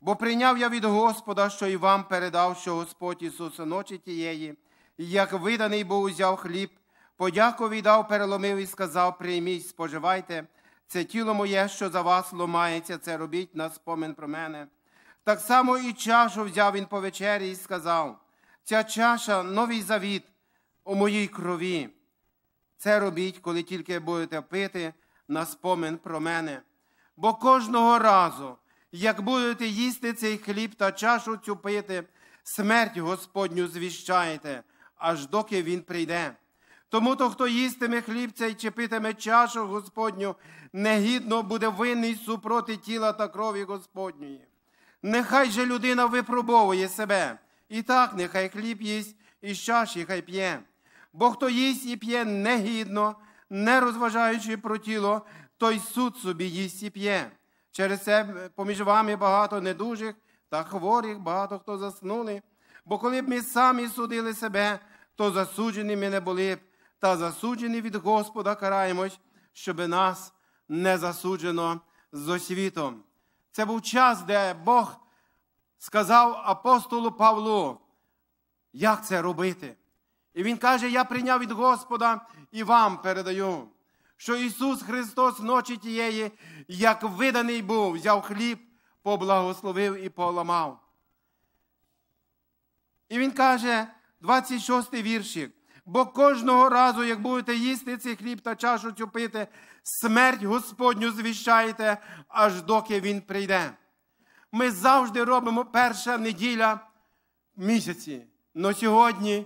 Бо прийняв я від Господа, що і вам передав, що Господь Ісус ночі тієї, як виданий був узяв хліб, подяку віддав, переломив і сказав: Прийміть, споживайте. Це тіло моє, що за вас ломається, це робіть на спомин про мене. Так само і чашу взяв він по вечері і сказав: ця чаша новий завіт у моїй крові. Це робіть, коли тільки будете пити на спомин про мене. Бо кожного разу, як будете їсти цей хліб та чашу цю пити, смерть Господню звіщаєте, аж доки він прийде. Тому то, хто їстиме хліб цей чи питиме чашу Господню, негідно буде винний супроти тіла та крові Господньої. Нехай же людина випробовує себе. І так, нехай хліб їсть, і чаші хай п'є. Бо хто їсть і п'є негідно, не розважаючи про тіло, той суд собі їсть і п'є. Через це поміж вами багато недужих та хворих, багато хто заснули. Бо коли б ми самі судили себе, то засуджені ми не були б та засуджені від Господа караємось, щоби нас не засуджено з освітом. Це був час, де Бог сказав апостолу Павлу, як це робити. І Він каже: Я прийняв від Господа і вам передаю, що Ісус Христос ночі тієї, як виданий був, взяв хліб, поблагословив і поламав. І Він каже, 26 віршик. Бо кожного разу, як будете їсти цей хліб та чашу цю пити, смерть Господню звіщаєте, аж доки Він прийде. Ми завжди робимо перша неділя в місяці. Но сьогодні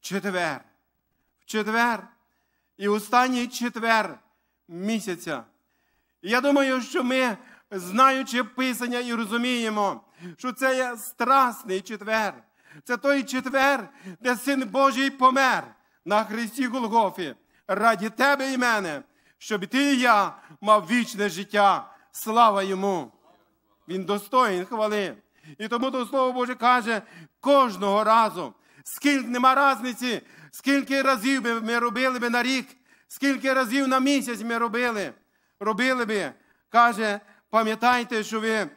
в четвер. В четвер і останній четвер місяця. я думаю, що ми, знаючи Писання і розуміємо, що це є страсний четвер. Це той четвер, де син Божий помер на Христі Голгофі раді тебе і мене, щоб ти і я мав вічне життя. Слава йому! Він достоїн хвали. І тому то Слово Боже каже кожного разу, скільки нема різниці, скільки разів би ми робили би на рік, скільки разів на місяць ми робили, робили би, каже, пам'ятайте, що ви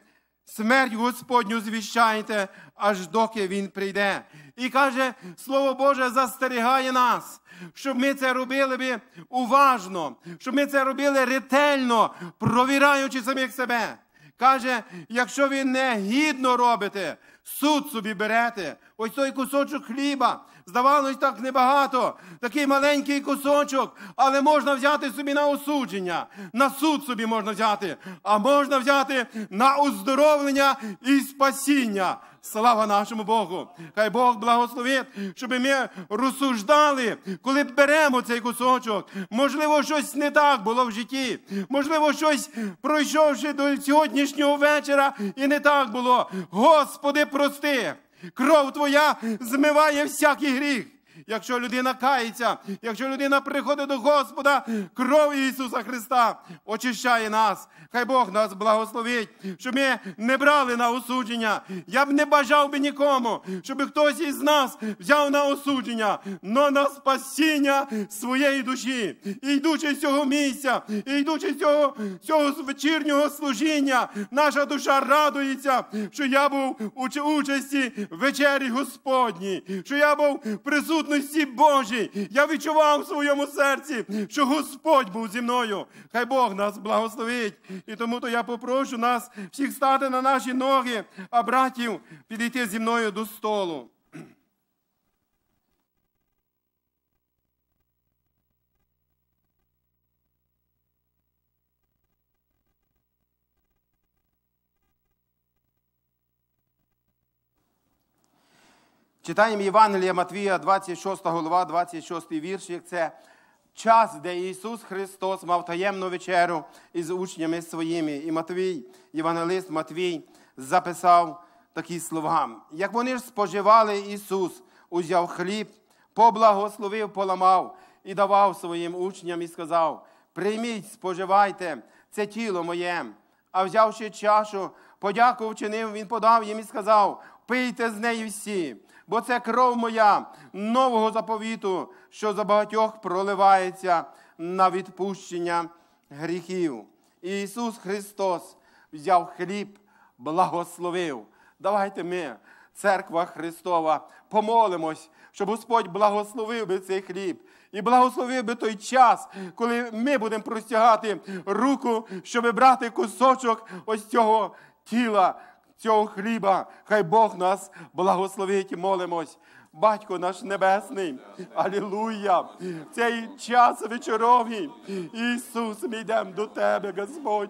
смерть Господню звіщаєте, аж доки Він прийде. І каже, Слово Боже застерігає нас, щоб ми це робили би уважно, щоб ми це робили ретельно, провіраючи самих себе. Каже, якщо ви негідно робите, суд собі берете, ось той кусочок хліба. Здавалось, так небагато, такий маленький кусочок, але можна взяти собі на осудження, на суд собі можна взяти, а можна взяти на оздоровлення і спасіння. Слава нашому Богу! Хай Бог благословить, щоб ми розсуждали, коли беремо цей кусочок. Можливо, щось не так було в житті. Можливо, щось пройшовши до сьогоднішнього вечора, і не так було. Господи, прости! Кров Твоя змиває всякий гріх. Якщо людина кається, якщо людина приходить до Господа, кров Ісуса Христа очищає нас. Хай Бог нас благословить, щоб ми не брали на осудження. Я б не бажав би нікому, щоб хтось із нас взяв на осудження, но на спасіння своєї душі. І йдучи з цього місця, і йдучи з цього, цього вечірнього служіння, наша душа радується, що я був у участі в вечері Господній, що я був присутній присутності Божій. Я відчував в своєму серці, що Господь був зі мною. Хай Бог нас благословить. І тому то я попрошу нас всіх стати на наші ноги, а братів підійти зі мною до столу. Читаємо Євангелія Матвія, 26 голова, 26 віршик. Це час, де Ісус Христос мав таємну вечерю із учнями своїми. І Матвій, Євангелист Матвій, записав такі слова. Як вони ж споживали, Ісус узяв хліб, поблагословив, поламав і давав своїм учням і сказав: Прийміть, споживайте, це тіло моє. А взявши чашу, подяку вчинив, він подав їм і сказав: Пийте з неї всі бо це кров моя нового заповіту, що за багатьох проливається на відпущення гріхів. І Ісус Христос взяв хліб, благословив. Давайте ми, церква Христова, помолимось, щоб Господь благословив би цей хліб. І благословив би той час, коли ми будемо простягати руку, щоб брати кусочок ось цього тіла цього хліба. Хай Бог нас благословить молимось. Батько наш Небесний, Алілуя! В цей час вечоровий, Ісус, ми йдемо до Тебе, Господь.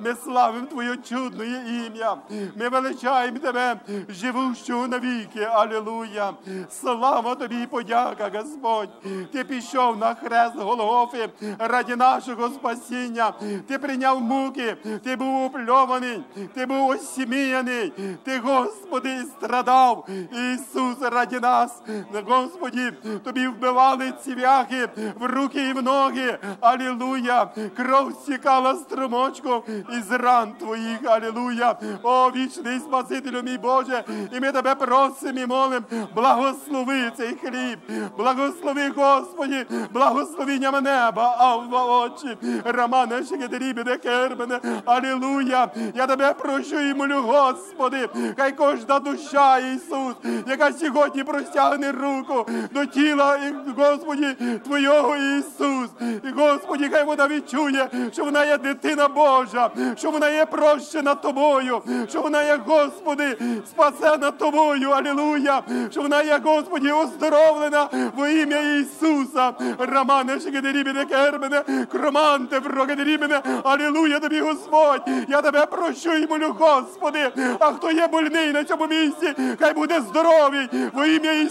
Ми славимо Твоє чудне ім'я. Ми величаємо Тебе, живущого навіки. Алілуя! Слава Тобі і подяка, Господь. Ти пішов на хрест Голгофи раді нашого спасіння. Ти прийняв муки, ти був опльований, ти був осіміяний. Ти, Господи, страдав. Ісус раді нас нас, Господі, тобі вбивали цвяхи в руки і в ноги. Алілуя! Кров стікала струмочком із ран твоїх. Алілуя! О, вічний Спасителю, мій Боже! І ми тебе просимо і молимо, благослови цей хліб, благослови, Господі, благословінням неба, а в очі. Романе Шегедерібене Кербене. Алілуя! Я тебе прошу і молю, Господи, хай кожна душа, Ісус, яка сьогодні простягає простягне руку до тіла, Господі, Твого Ісус. І Господі, хай вона відчує, що вона є дитина Божа, що вона є прощена Тобою, що вона є, Господи, спасена Тобою. Алілуя! Що вона є, Господі, оздоровлена во ім'я Ісуса. Романе Шегедерібіне Кермене, Кроманте Врогедерібіне. Алілуя тобі, Господь. Я тебе прощу і молю, Господи. А хто є больний на цьому місці, хай буде здоровий во ім'я Ісуса,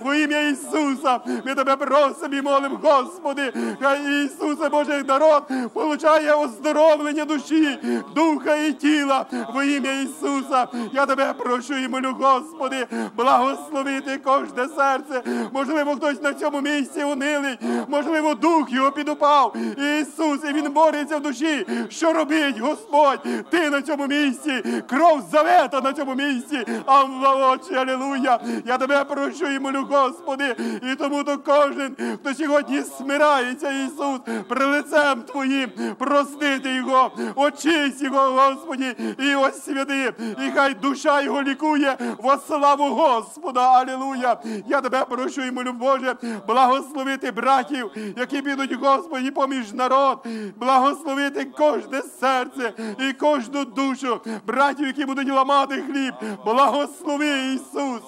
во ім'я Ісуса. Ми тебе просимо і молимо, Господи, хай Ісусе, Божий народ, получає оздоровлення душі, духа і тіла во ім'я Ісуса. Я тебе прошу і молю, Господи, благословити кожне серце. Можливо, хтось на цьому місці унилий, можливо, дух його підупав. Ісус, і Він бореться в душі. Що робить, Господь? Ти на цьому місці, кров завета на цьому місці. Амва очі, алілуя. Я тебе тебе прошу і Господи, і тому то кожен, хто сьогодні смирається, Ісус, при лицем Твоїм, простити Його, очись Його, Господі, і освяти, і хай душа Його лікує во славу Господа. Алілуя! Я тебе прошу і молю, Боже, благословити братів, які підуть, Господі, поміж народ, благословити кожне серце і кожну душу, братів, які будуть ламати хліб. Благослови Ісус.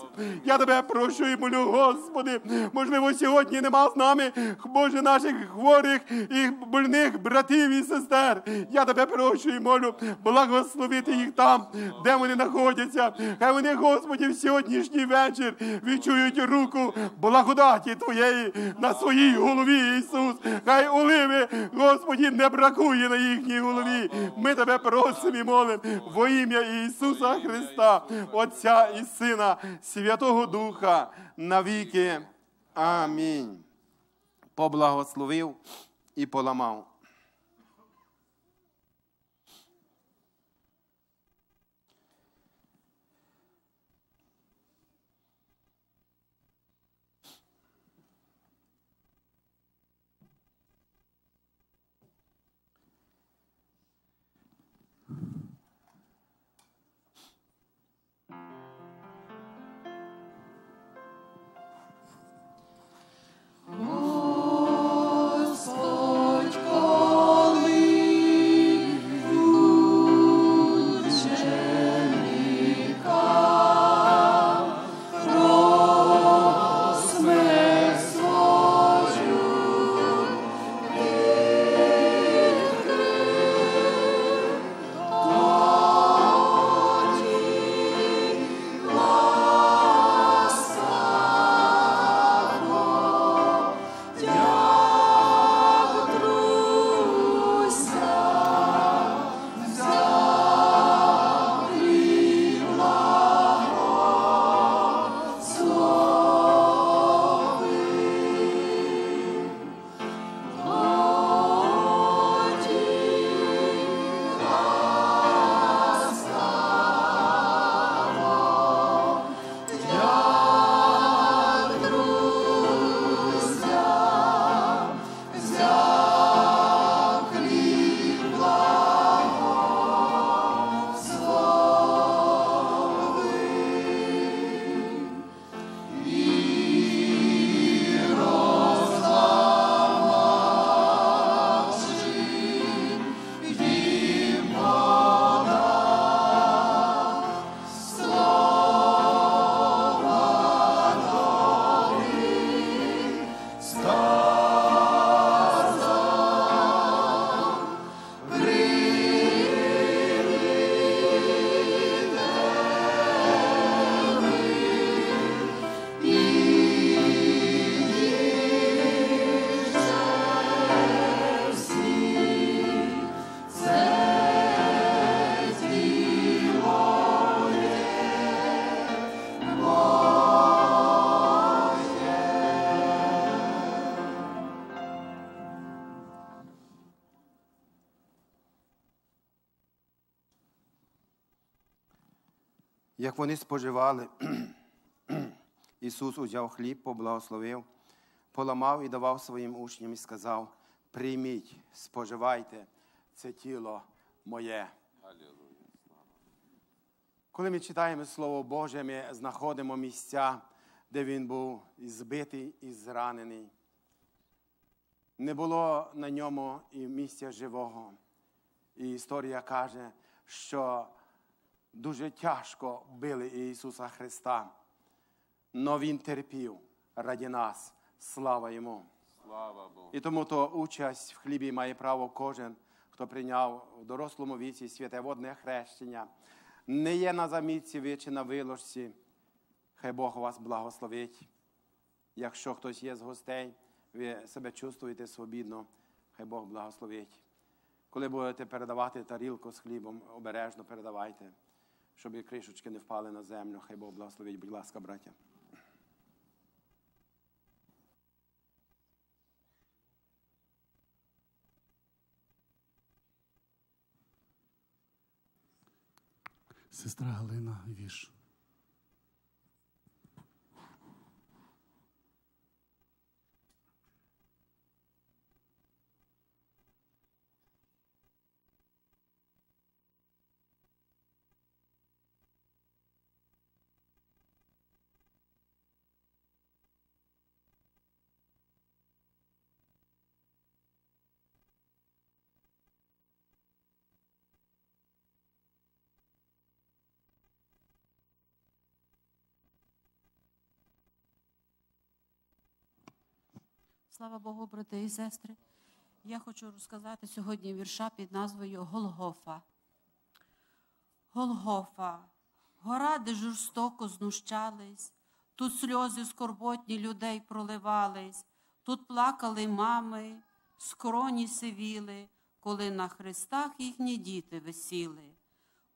Я тебе прошу і молю, Господи. Можливо, сьогодні нема з нами, Боже, наших хворих і больних братів і сестер. Я тебе прошу і молю, благословити їх там, де вони знаходяться. Хай вони, Господі, в сьогоднішній вечір відчують руку благодаті Твоєї на своїй голові, Ісус. Хай оливи, Господі, не бракує на їхній голові. Ми тебе просимо і молимо во ім'я Ісуса Христа, Отця і Сина, Святого Духа, навіки. Амінь. Поблагословив і поламав. Господь, Як вони споживали, <clears throat> Ісус узяв хліб, поблагословив, поламав і давав своїм учням і сказав: прийміть, споживайте це тіло моє. Коли ми читаємо Слово Боже, ми знаходимо місця, де він був збитий і зранений. Не було на ньому і місця живого. І історія каже, що дуже тяжко били Ісуса Христа, но Він терпів раді нас. Слава Йому. Слава Богу. І тому то участь в хлібі має право кожен, хто прийняв в дорослому віці святе водне хрещення. Не є на замітці ви чи на виложці. Хай Бог вас благословить. Якщо хтось є з гостей, ви себе чувствуєте свобідно, хай Бог благословить. Коли будете передавати тарілку з хлібом, обережно передавайте, щоб і кришечки не впали на землю. Хай Бог благословить, будь ласка, браття. Сестра Галина Віш. Слава Богу, брати і сестри. Я хочу розказати сьогодні вірша під назвою Голгофа. Голгофа, гора, де жорстоко знущались, тут сльози скорботні людей проливались, тут плакали мами, скроні сивіли, коли на хрестах їхні діти висіли.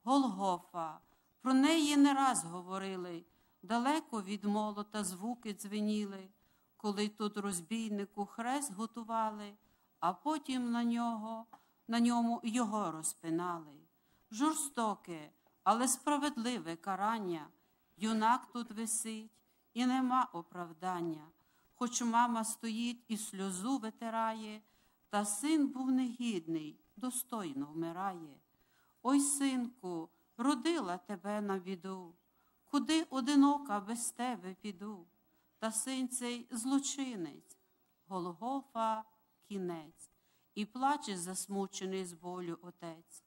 Голгофа, про неї не раз говорили, далеко від молота звуки дзвеніли, коли тут розбійнику хрест готували, а потім на нього, на ньому його розпинали. Жорстоке, але справедливе карання, юнак тут висить і нема оправдання. Хоч мама стоїть і сльозу витирає, та син був негідний, достойно вмирає. Ой, синку, родила тебе на біду, куди одинока без тебе піду, та син цей злочинець, Голгофа кінець, і плаче засмучений з болю отець.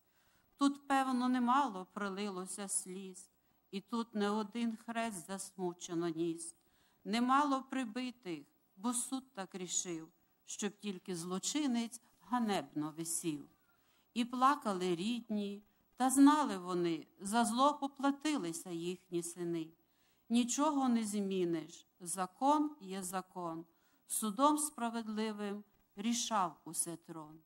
Тут, певно, немало пролилося сліз, і тут не один хрест засмучено ніс. Немало прибитих, бо суд так рішив, щоб тільки злочинець ганебно висів. І плакали рідні, та знали вони, за зло поплатилися їхні сини. Нічого не зміниш, закон є закон, судом справедливим рішав усе трон.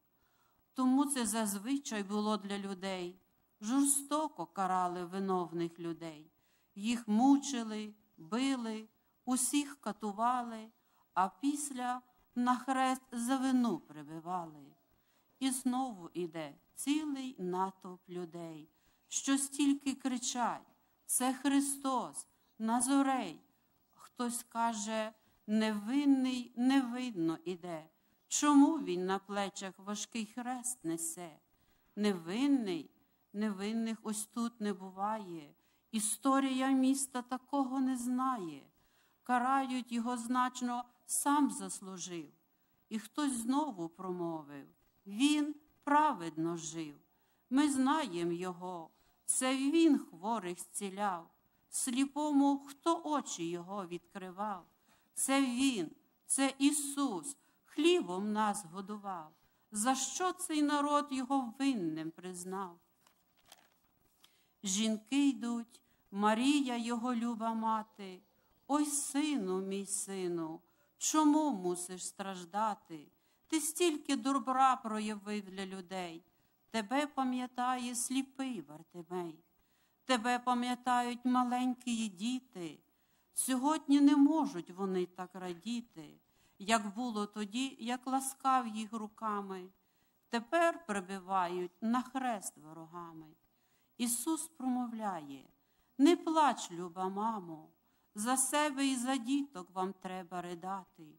Тому це зазвичай було для людей. Жорстоко карали виновних людей. Їх мучили, били, усіх катували, а після на хрест за вину прибивали. І знову іде цілий натовп людей, що стільки кричать: це Христос, Назорей. Хтось каже, невинний невидно іде. Чому він на плечах важкий хрест несе? Невинний, невинних ось тут не буває. Історія міста такого не знає. Карають його значно сам заслужив. І хтось знову промовив Він праведно жив. Ми знаємо його, це він хворих зціляв, сліпому, хто очі його відкривав. Це він, це Ісус, хлібом нас годував. За що цей народ його винним признав? Жінки йдуть, Марія, його люба мати. Ой, сину, мій сину, чому мусиш страждати? Ти стільки добра проявив для людей. Тебе пам'ятає сліпий Вартимей, тебе пам'ятають маленькі діти. Сьогодні не можуть вони так радіти, як було тоді, як ласкав їх руками. Тепер прибивають на хрест ворогами. Ісус промовляє: не плач, люба мамо, за себе і за діток вам треба ридати,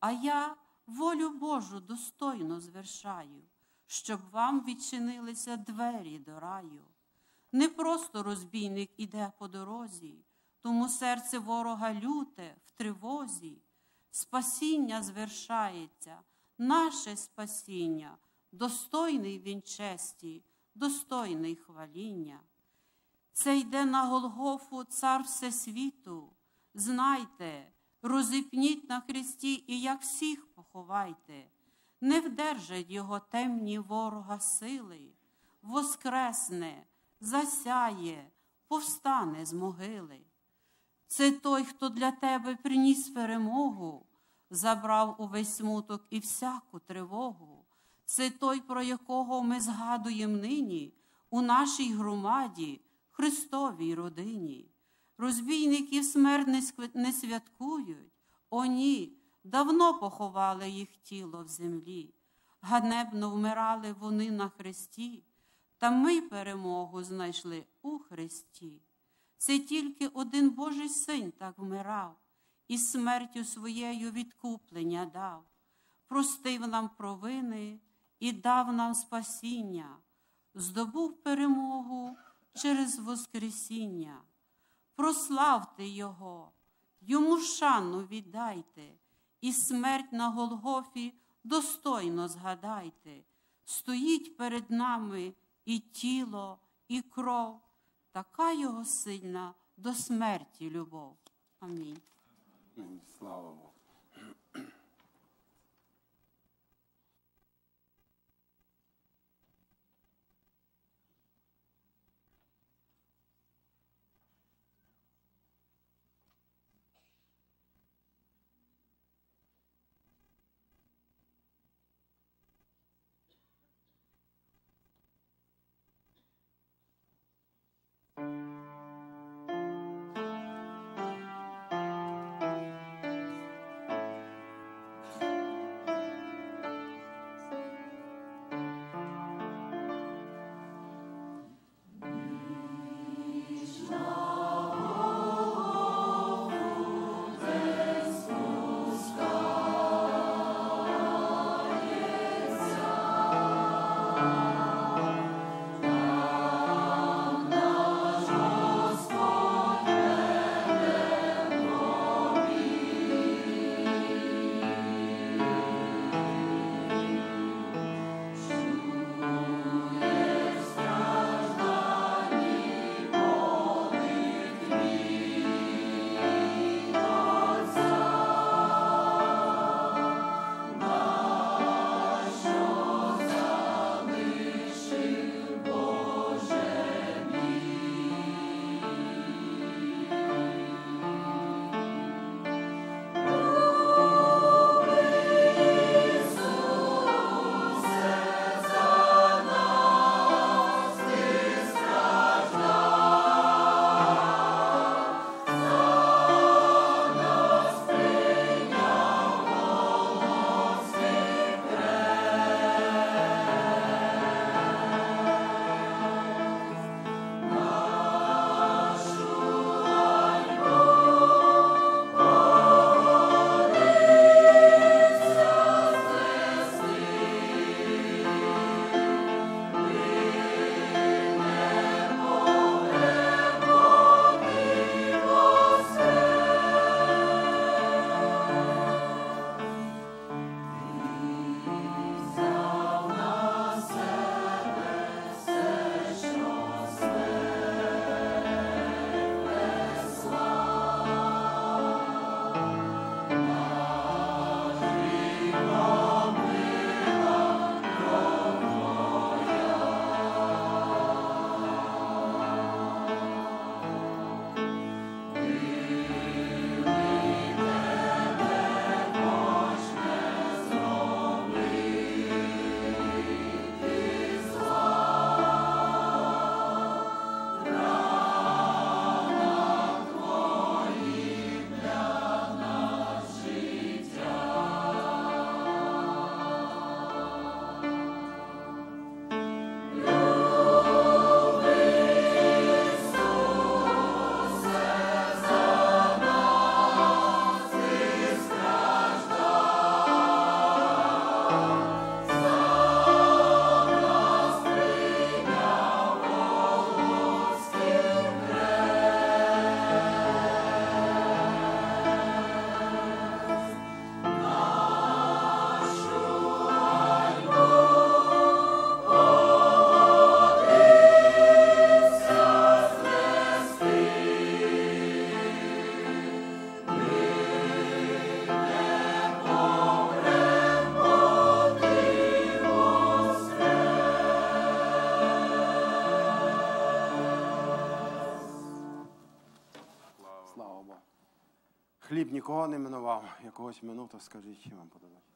а я волю Божу достойно звершаю, щоб вам відчинилися двері до раю. Не просто розбійник іде по дорозі, тому серце ворога люте в тривозі. Спасіння звершається, наше спасіння, достойний він честі, достойний хваління. Це йде на Голгофу цар Всесвіту. Знайте, розіпніть на хресті і як всіх поховайте, не вдержать його темні ворога сили, воскресне, засяє, повстане з могили. Це той, хто для тебе приніс перемогу, забрав увесь смуток і всяку тривогу. Це той, про якого ми згадуємо нині у нашій громаді, Христовій родині. Розбійників смерть не святкують, о ні, давно поховали їх тіло в землі. Ганебно вмирали вони на хресті, та ми перемогу знайшли у Христі. Це тільки один Божий син так вмирав, і смертю своєю відкуплення дав, простив нам провини і дав нам спасіння, здобув перемогу через Воскресіння. Прославте Його, йому шану віддайте, і смерть на Голгофі достойно згадайте, стоїть перед нами і тіло, і кров, така його сильна до смерті любов. Амінь. Слава Богу. Хліб нікого не минував, якогось минуту скажіть, що вам подадуть.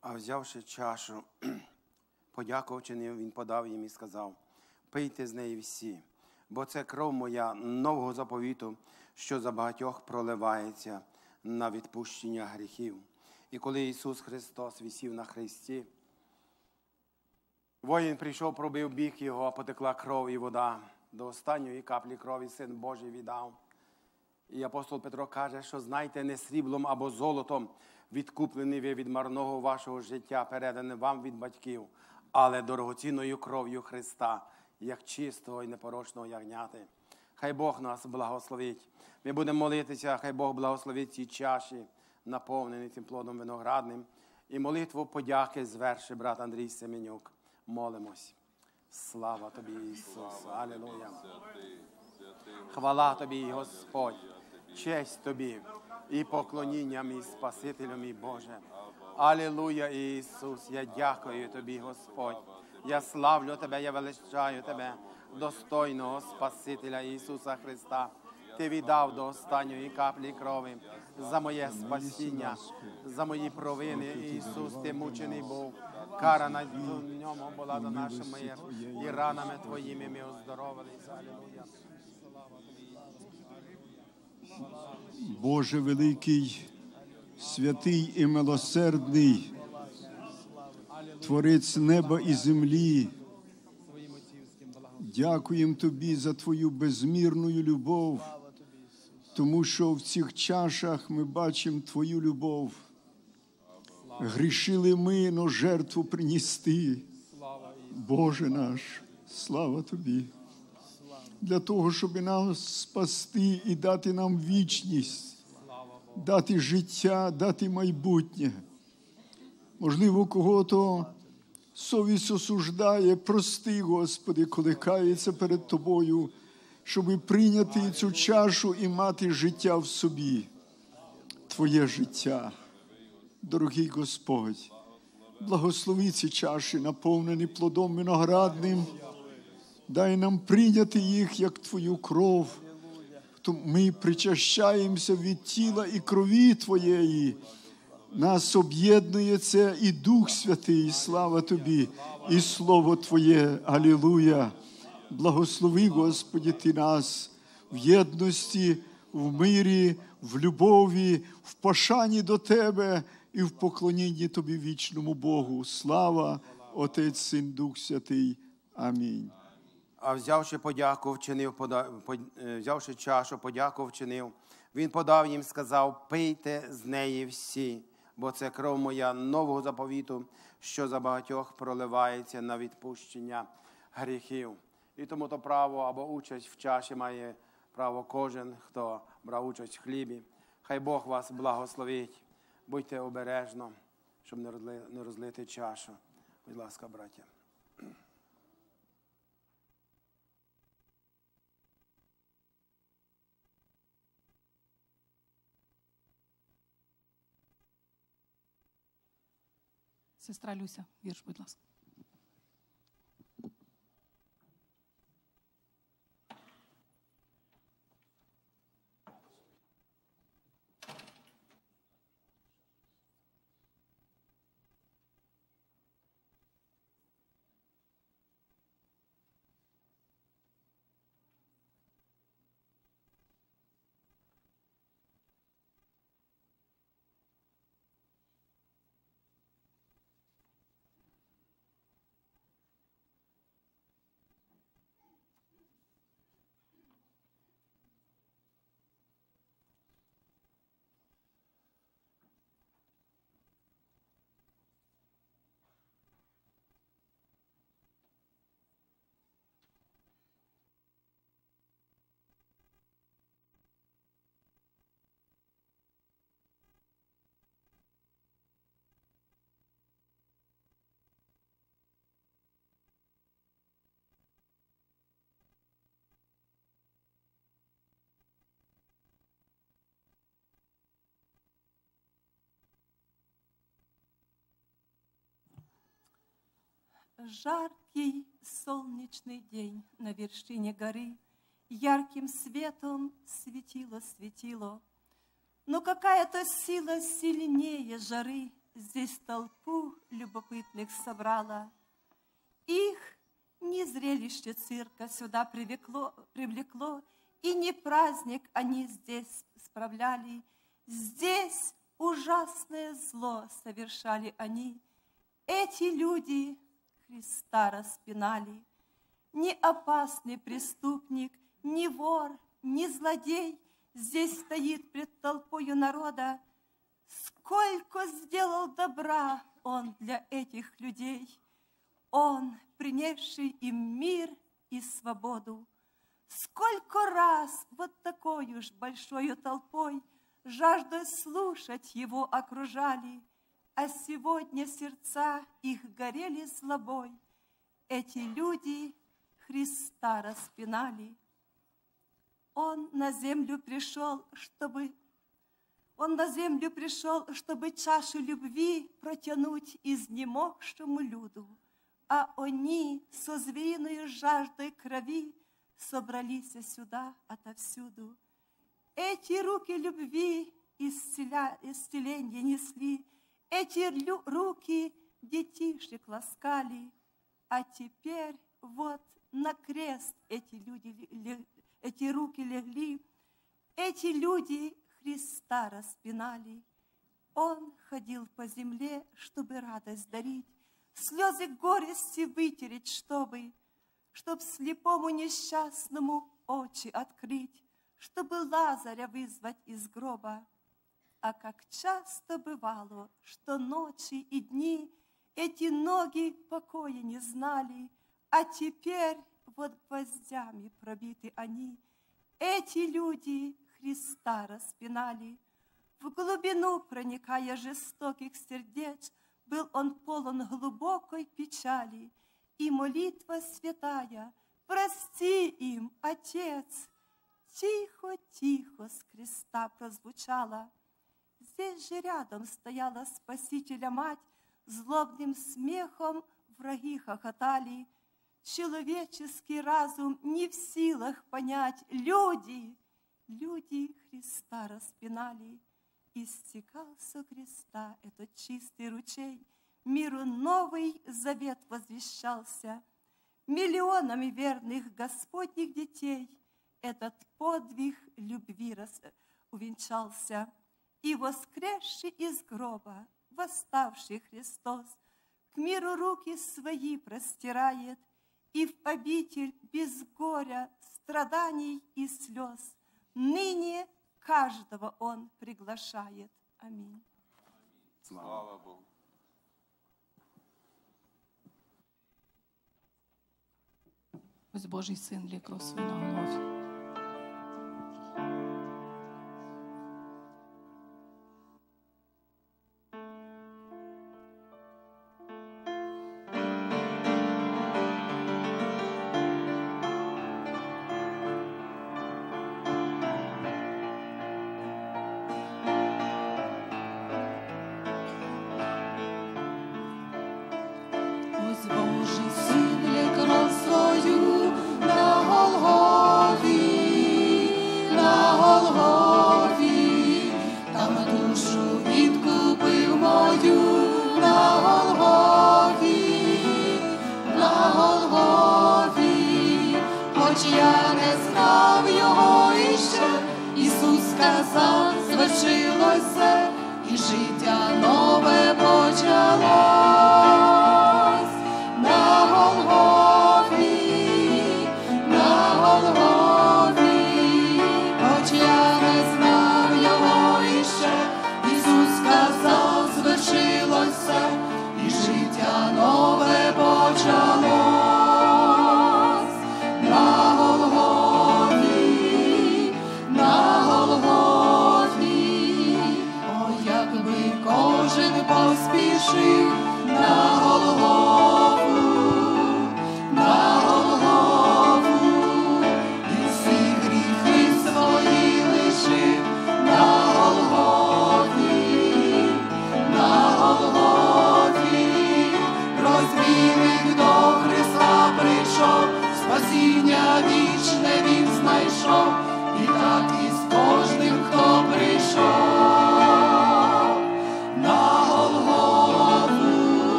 А взявши чашу, <clears throat> подякував чинив, він подав їм і сказав: пийте з неї всі, бо це кров моя нового заповіту, що за багатьох проливається на відпущення гріхів. І коли Ісус Христос висів на хресті, воїн прийшов, пробив біг його, потекла кров і вода. До останньої каплі крові Син Божий віддав. І апостол Петро каже, що знайте, не сріблом або золотом відкуплені ви від марного вашого життя, передане вам від батьків, але дорогоцінною кров'ю Христа, як чистого і непорочного ягняти. Хай Бог нас благословить. Ми будемо молитися, хай Бог благословить ці чаші, наповнені цим плодом виноградним. І молитву подяки зверши брат Андрій Семенюк. Молимось. Слава тобі, Ісус! Алілуя! Хвала тобі, Господь, честь тобі і поклоніння мій Спасителю мій Боже. Алілуя, Ісус, я дякую тобі, Господь. Я славлю Тебе, я величаю Тебе, достойного Спасителя Ісуса Христа. Ти віддав до останньої каплі крові за моє спасіння, за мої провини. Ісус, ти мучений був. Кара на ньому була за наше мир, і ранами Твоїми ми оздоровилися. Алілуя. Боже великий, святий і милосердний, Творець неба і землі. Дякуємо Тобі за Твою безмірну любов, тому що в цих чашах ми бачимо Твою любов. Грішили ми, но жертву принести. Боже наш, слава Тобі для того, щоб нас спасти і дати нам вічність, дати життя, дати майбутнє. Можливо, кого-то совість осуждає, прости, Господи, коли кається перед Тобою, щоб прийняти цю чашу і мати життя в собі, Твоє життя. Дорогий Господь, благослови ці чаші, наповнені плодом виноградним. Дай нам прийняти їх як Твою кров. Ми причащаємося від тіла і крові Твоєї. Нас об'єднує це і Дух Святий, слава Тобі, і Слово Твоє. Алілуя. Благослови, Господі, Ти нас в єдності, в мирі, в любові, в пошані до Тебе і в поклонінні Тобі вічному Богу. Слава, Отець, Син, Дух Святий. Амінь. А взявши подяку, вчинив, пода... под- е, взявши чашу, подяку вчинив. Він подав їм, сказав: пийте з неї всі, бо це кров моя нового заповіту, що за багатьох проливається на відпущення гріхів. І тому то право або участь в чаші має право кожен, хто брав участь в хлібі. Хай Бог вас благословить. Будьте обережно, щоб не розлити чашу. Будь ласка, браття. Сестра Люся, вірш, будь ласка. Жаркий солнечный день на вершине горы Ярким светом светило-светило. Но какая-то сила сильнее жары Здесь толпу любопытных собрала. Их не зрелище цирка сюда привлекло, привлекло, И не праздник они здесь справляли. Здесь ужасное зло совершали они. Эти люди Христа распинали. Ни опасный преступник, ни вор, ни злодей Здесь стоит пред толпою народа. Сколько сделал добра он для этих людей. Он, принесший им мир и свободу. Сколько раз вот такой уж большой толпой Жаждой слушать его окружали, А сегодня сердца их горели злобой. Эти люди Христа распинали. Он на землю пришел, чтобы он на землю пришел, чтобы чашу любви протянуть изнемогшему люду, а они со звериной жаждой крови собрались сюда отовсюду. Эти руки любви исцеля, исцеление несли, эти руки детишек ласкали, а теперь вот на крест эти люди, эти руки легли, эти люди Христа распинали. Он ходил по земле, чтобы радость дарить, слезы горести вытереть, чтобы, чтоб слепому несчастному очи открыть, чтобы Лазаря вызвать из гроба. А как часто бывало, что ночи и дни эти ноги покоя не знали, а теперь вот гвоздями пробиты они. Эти люди Христа распинали. В глубину, проникая жестоких сердец, был он полон глубокой печали, и молитва святая, прости им, Отец, тихо-тихо с креста прозвучала. Здесь же рядом стояла Спасителя Мать, злобным смехом враги хохотали. Человеческий разум не в силах понять. Люди, люди Христа распинали. Истекал со креста этот чистый ручей, Миру новый завет возвещался. Миллионами верных Господних детей Этот подвиг любви увенчался. И воскресший из гроба, восставший Христос, К миру руки свои простирает, И в обитель без горя, страданий и слез Ныне каждого Он приглашает. Аминь. Слава Богу. Ось Божий син лє кров свою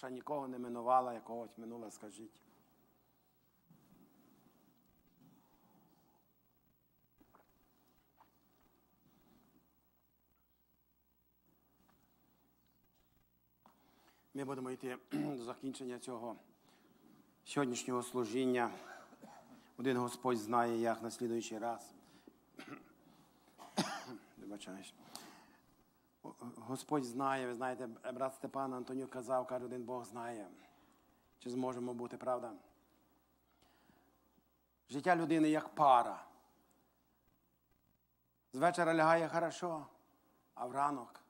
Ще нікого не минувала, якогось минула, скажіть. Ми будемо йти <clears throat> до закінчення цього сьогоднішнього служіння. Один Господь знає, як на слідуючий раз. <clears throat> Вибачаюсь. Господь знає, ви знаєте, брат Степан Антонюк казав, каже, один Бог знає, чи зможемо бути, правда? Життя людини як пара. З вечора лягає хорошо, а вранок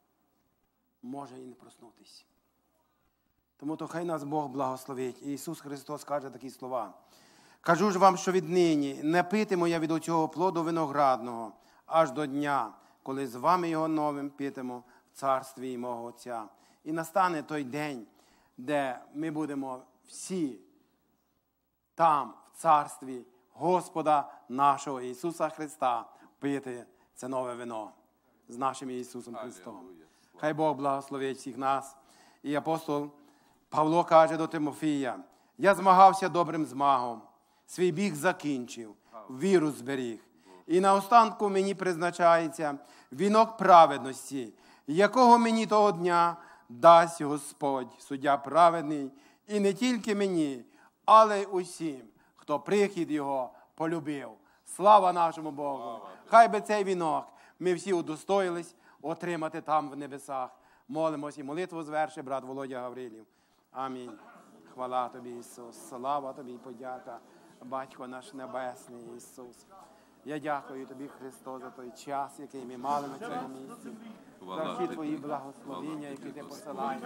може і не проснутися. Тому то хай нас Бог благословить. І Ісус Христос каже такі слова. Кажу ж вам, що віднині не питиму я від оцього плоду виноградного аж до дня, коли з вами його новим питиму в царстві мого Отця. І настане той день, де ми будемо всі там, в царстві Господа нашого Ісуса Христа, пити це нове вино з нашим Ісусом Христом. Хай Бог благословить всіх нас. І апостол Павло каже до Тимофія: я змагався добрим змагом, свій біг закінчив, віру зберіг. І наостанку мені призначається вінок праведності, якого мені того дня дасть Господь, суддя праведний, і не тільки мені, але й усім, хто прихід Його полюбив. Слава нашому Богу! Хай би цей вінок ми всі удостоїлись отримати там в небесах. Молимось і молитву зверши, брат Володя Гаврилів. Амінь. Хвала тобі, Ісус, слава тобі подяка, Батько наш Небесний Ісус. Я дякую тобі, Христос, за той час, який ми мали на цьому місці. За всі твої благословіння, які ти посилаєш.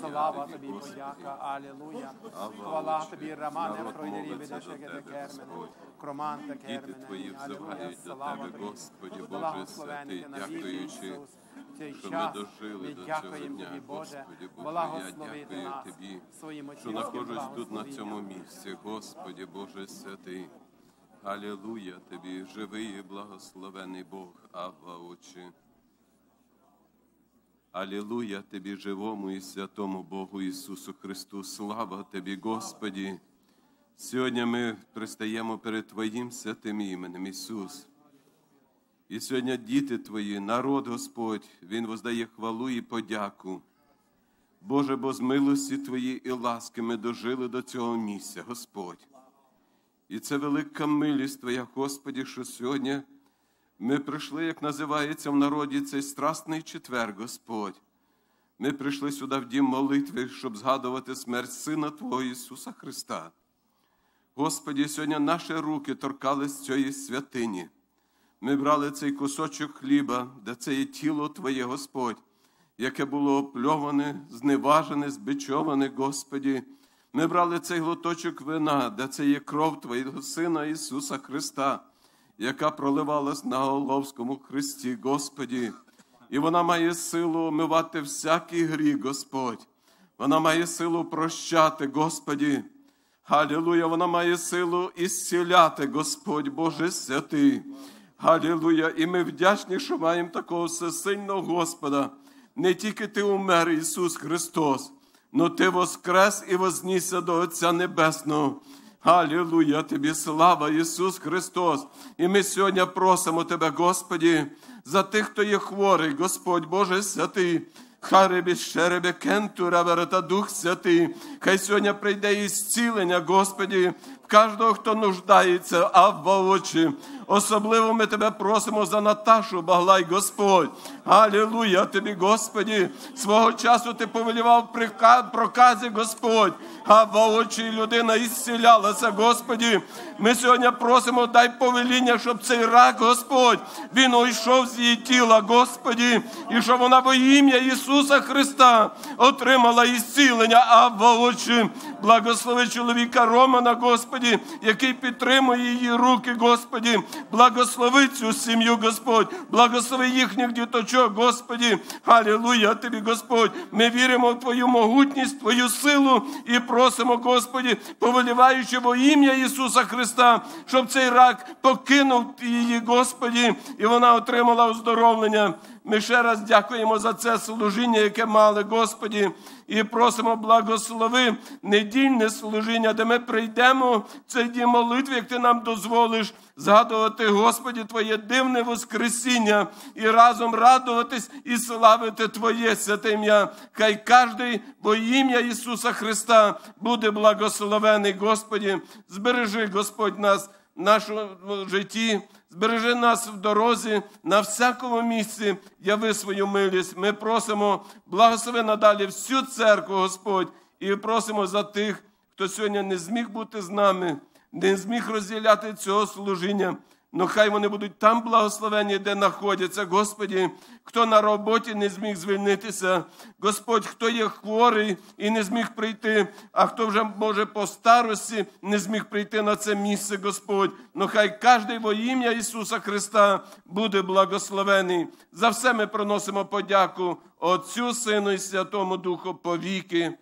Слава тобі, подяка, Алілуя. Хвала тобі, Рамане, пройдері, ведешеке кермене, кроманте Діти твої кермене. Алілуя, слава тобі. Господі Боже святий, дякуючи. Цей що час ми дякуємо тобі, Боже, Господі Боже, я благослови дякую нас своїм що отцівським знаходжусь тут на цьому місці. Господі Боже святий. Алілуя тобі, живий і благословений Бог, Авва Отче. Алілуя тобі, живому і святому Богу Ісусу Христу. Слава тобі, Господі. Сьогодні ми пристаємо перед Твоїм святим іменем, Ісус. І сьогодні діти Твої, народ Господь, Він воздає хвалу і подяку. Боже, бо з милості Твої і ласки ми дожили до цього місця, Господь. І це велика милість Твоя, Господі, що сьогодні ми прийшли, як називається в народі, цей страстний четвер, Господь. Ми прийшли сюди в дім молитви, щоб згадувати смерть Сина Твого Ісуса Христа. Господі, сьогодні наші руки торкались цієї святині. Ми брали цей кусочок хліба, де це є тіло Твоє, Господь, яке було опльоване, зневажене, збичоване, Господі. Ми брали цей глоточок вина, де це є кров Твоєго Сина Ісуса Христа, яка проливалась на Головському Христі, Господі. І вона має силу омивати всякий гріх, Господь. Вона має силу прощати, Господі. Галілуя, вона має силу ісціляти, Господь Боже святий. Галілуя! І ми вдячні, що маємо такого всесильного Господа. Не тільки Ти умер, Ісус Христос, но Ти воскрес і вознісся до Отця Небесного. Галілуя! Тобі слава, Ісус Христос! І ми сьогодні просимо Тебе, Господі, за тих, хто є хворий, Господь Боже святий. Харебі, щеребі, кенту, та Дух Святий. Хай сьогодні прийде ісцілення, Господі, в кожного, хто нуждається, Авва очі. Особливо ми тебе просимо за Наташу, Баглай, Господь. Алілуя тобі, Господі. Свого часу ти повелівав прокази, Господь. Авва очі, людина ісцілялася, Господі. Ми сьогодні просимо, дай повеління, щоб цей рак, Господь, він уйшов з її тіла, Господі, і щоб вона во ім'я Ісуса Христа отримала ісцілення, Авва очі. Благослови чоловіка Романа, Господі, який підтримує її руки, Господі. Благослови цю сім'ю, Господь, благослови їхніх діточок, Господі. Алілуя Тобі, Господь. Ми віримо в Твою могутність, Твою силу і просимо, Господі, повеліваючи во ім'я Ісуса Христа, щоб цей рак покинув її, Господі, і вона отримала оздоровлення. Ми ще раз дякуємо за це служіння, яке мали, Господі, і просимо благослови недільне служіння, де ми прийдемо цей дім молитви, як ти нам дозволиш згадувати, Господі, Твоє дивне Воскресіння і разом радуватись і славити Твоє святе ім'я. Хай кожний во ім'я Ісуса Христа буде благословений, Господі. Збережи, Господь, нас в нашому житті. Збережи нас в дорозі на всякому місці, яви свою милість. Ми просимо, благослови надалі всю церкву, Господь, і просимо за тих, хто сьогодні не зміг бути з нами, не зміг розділяти цього служіння. Ну, хай вони будуть там благословені, де знаходяться. Господі, хто на роботі не зміг звільнитися, Господь, хто є хворий і не зміг прийти, а хто вже може по старості не зміг прийти на це місце, Господь. Ну хай кожен во ім'я Ісуса Христа буде благословений. За все ми приносимо подяку Отцю, Сину і Святому Духу повіки.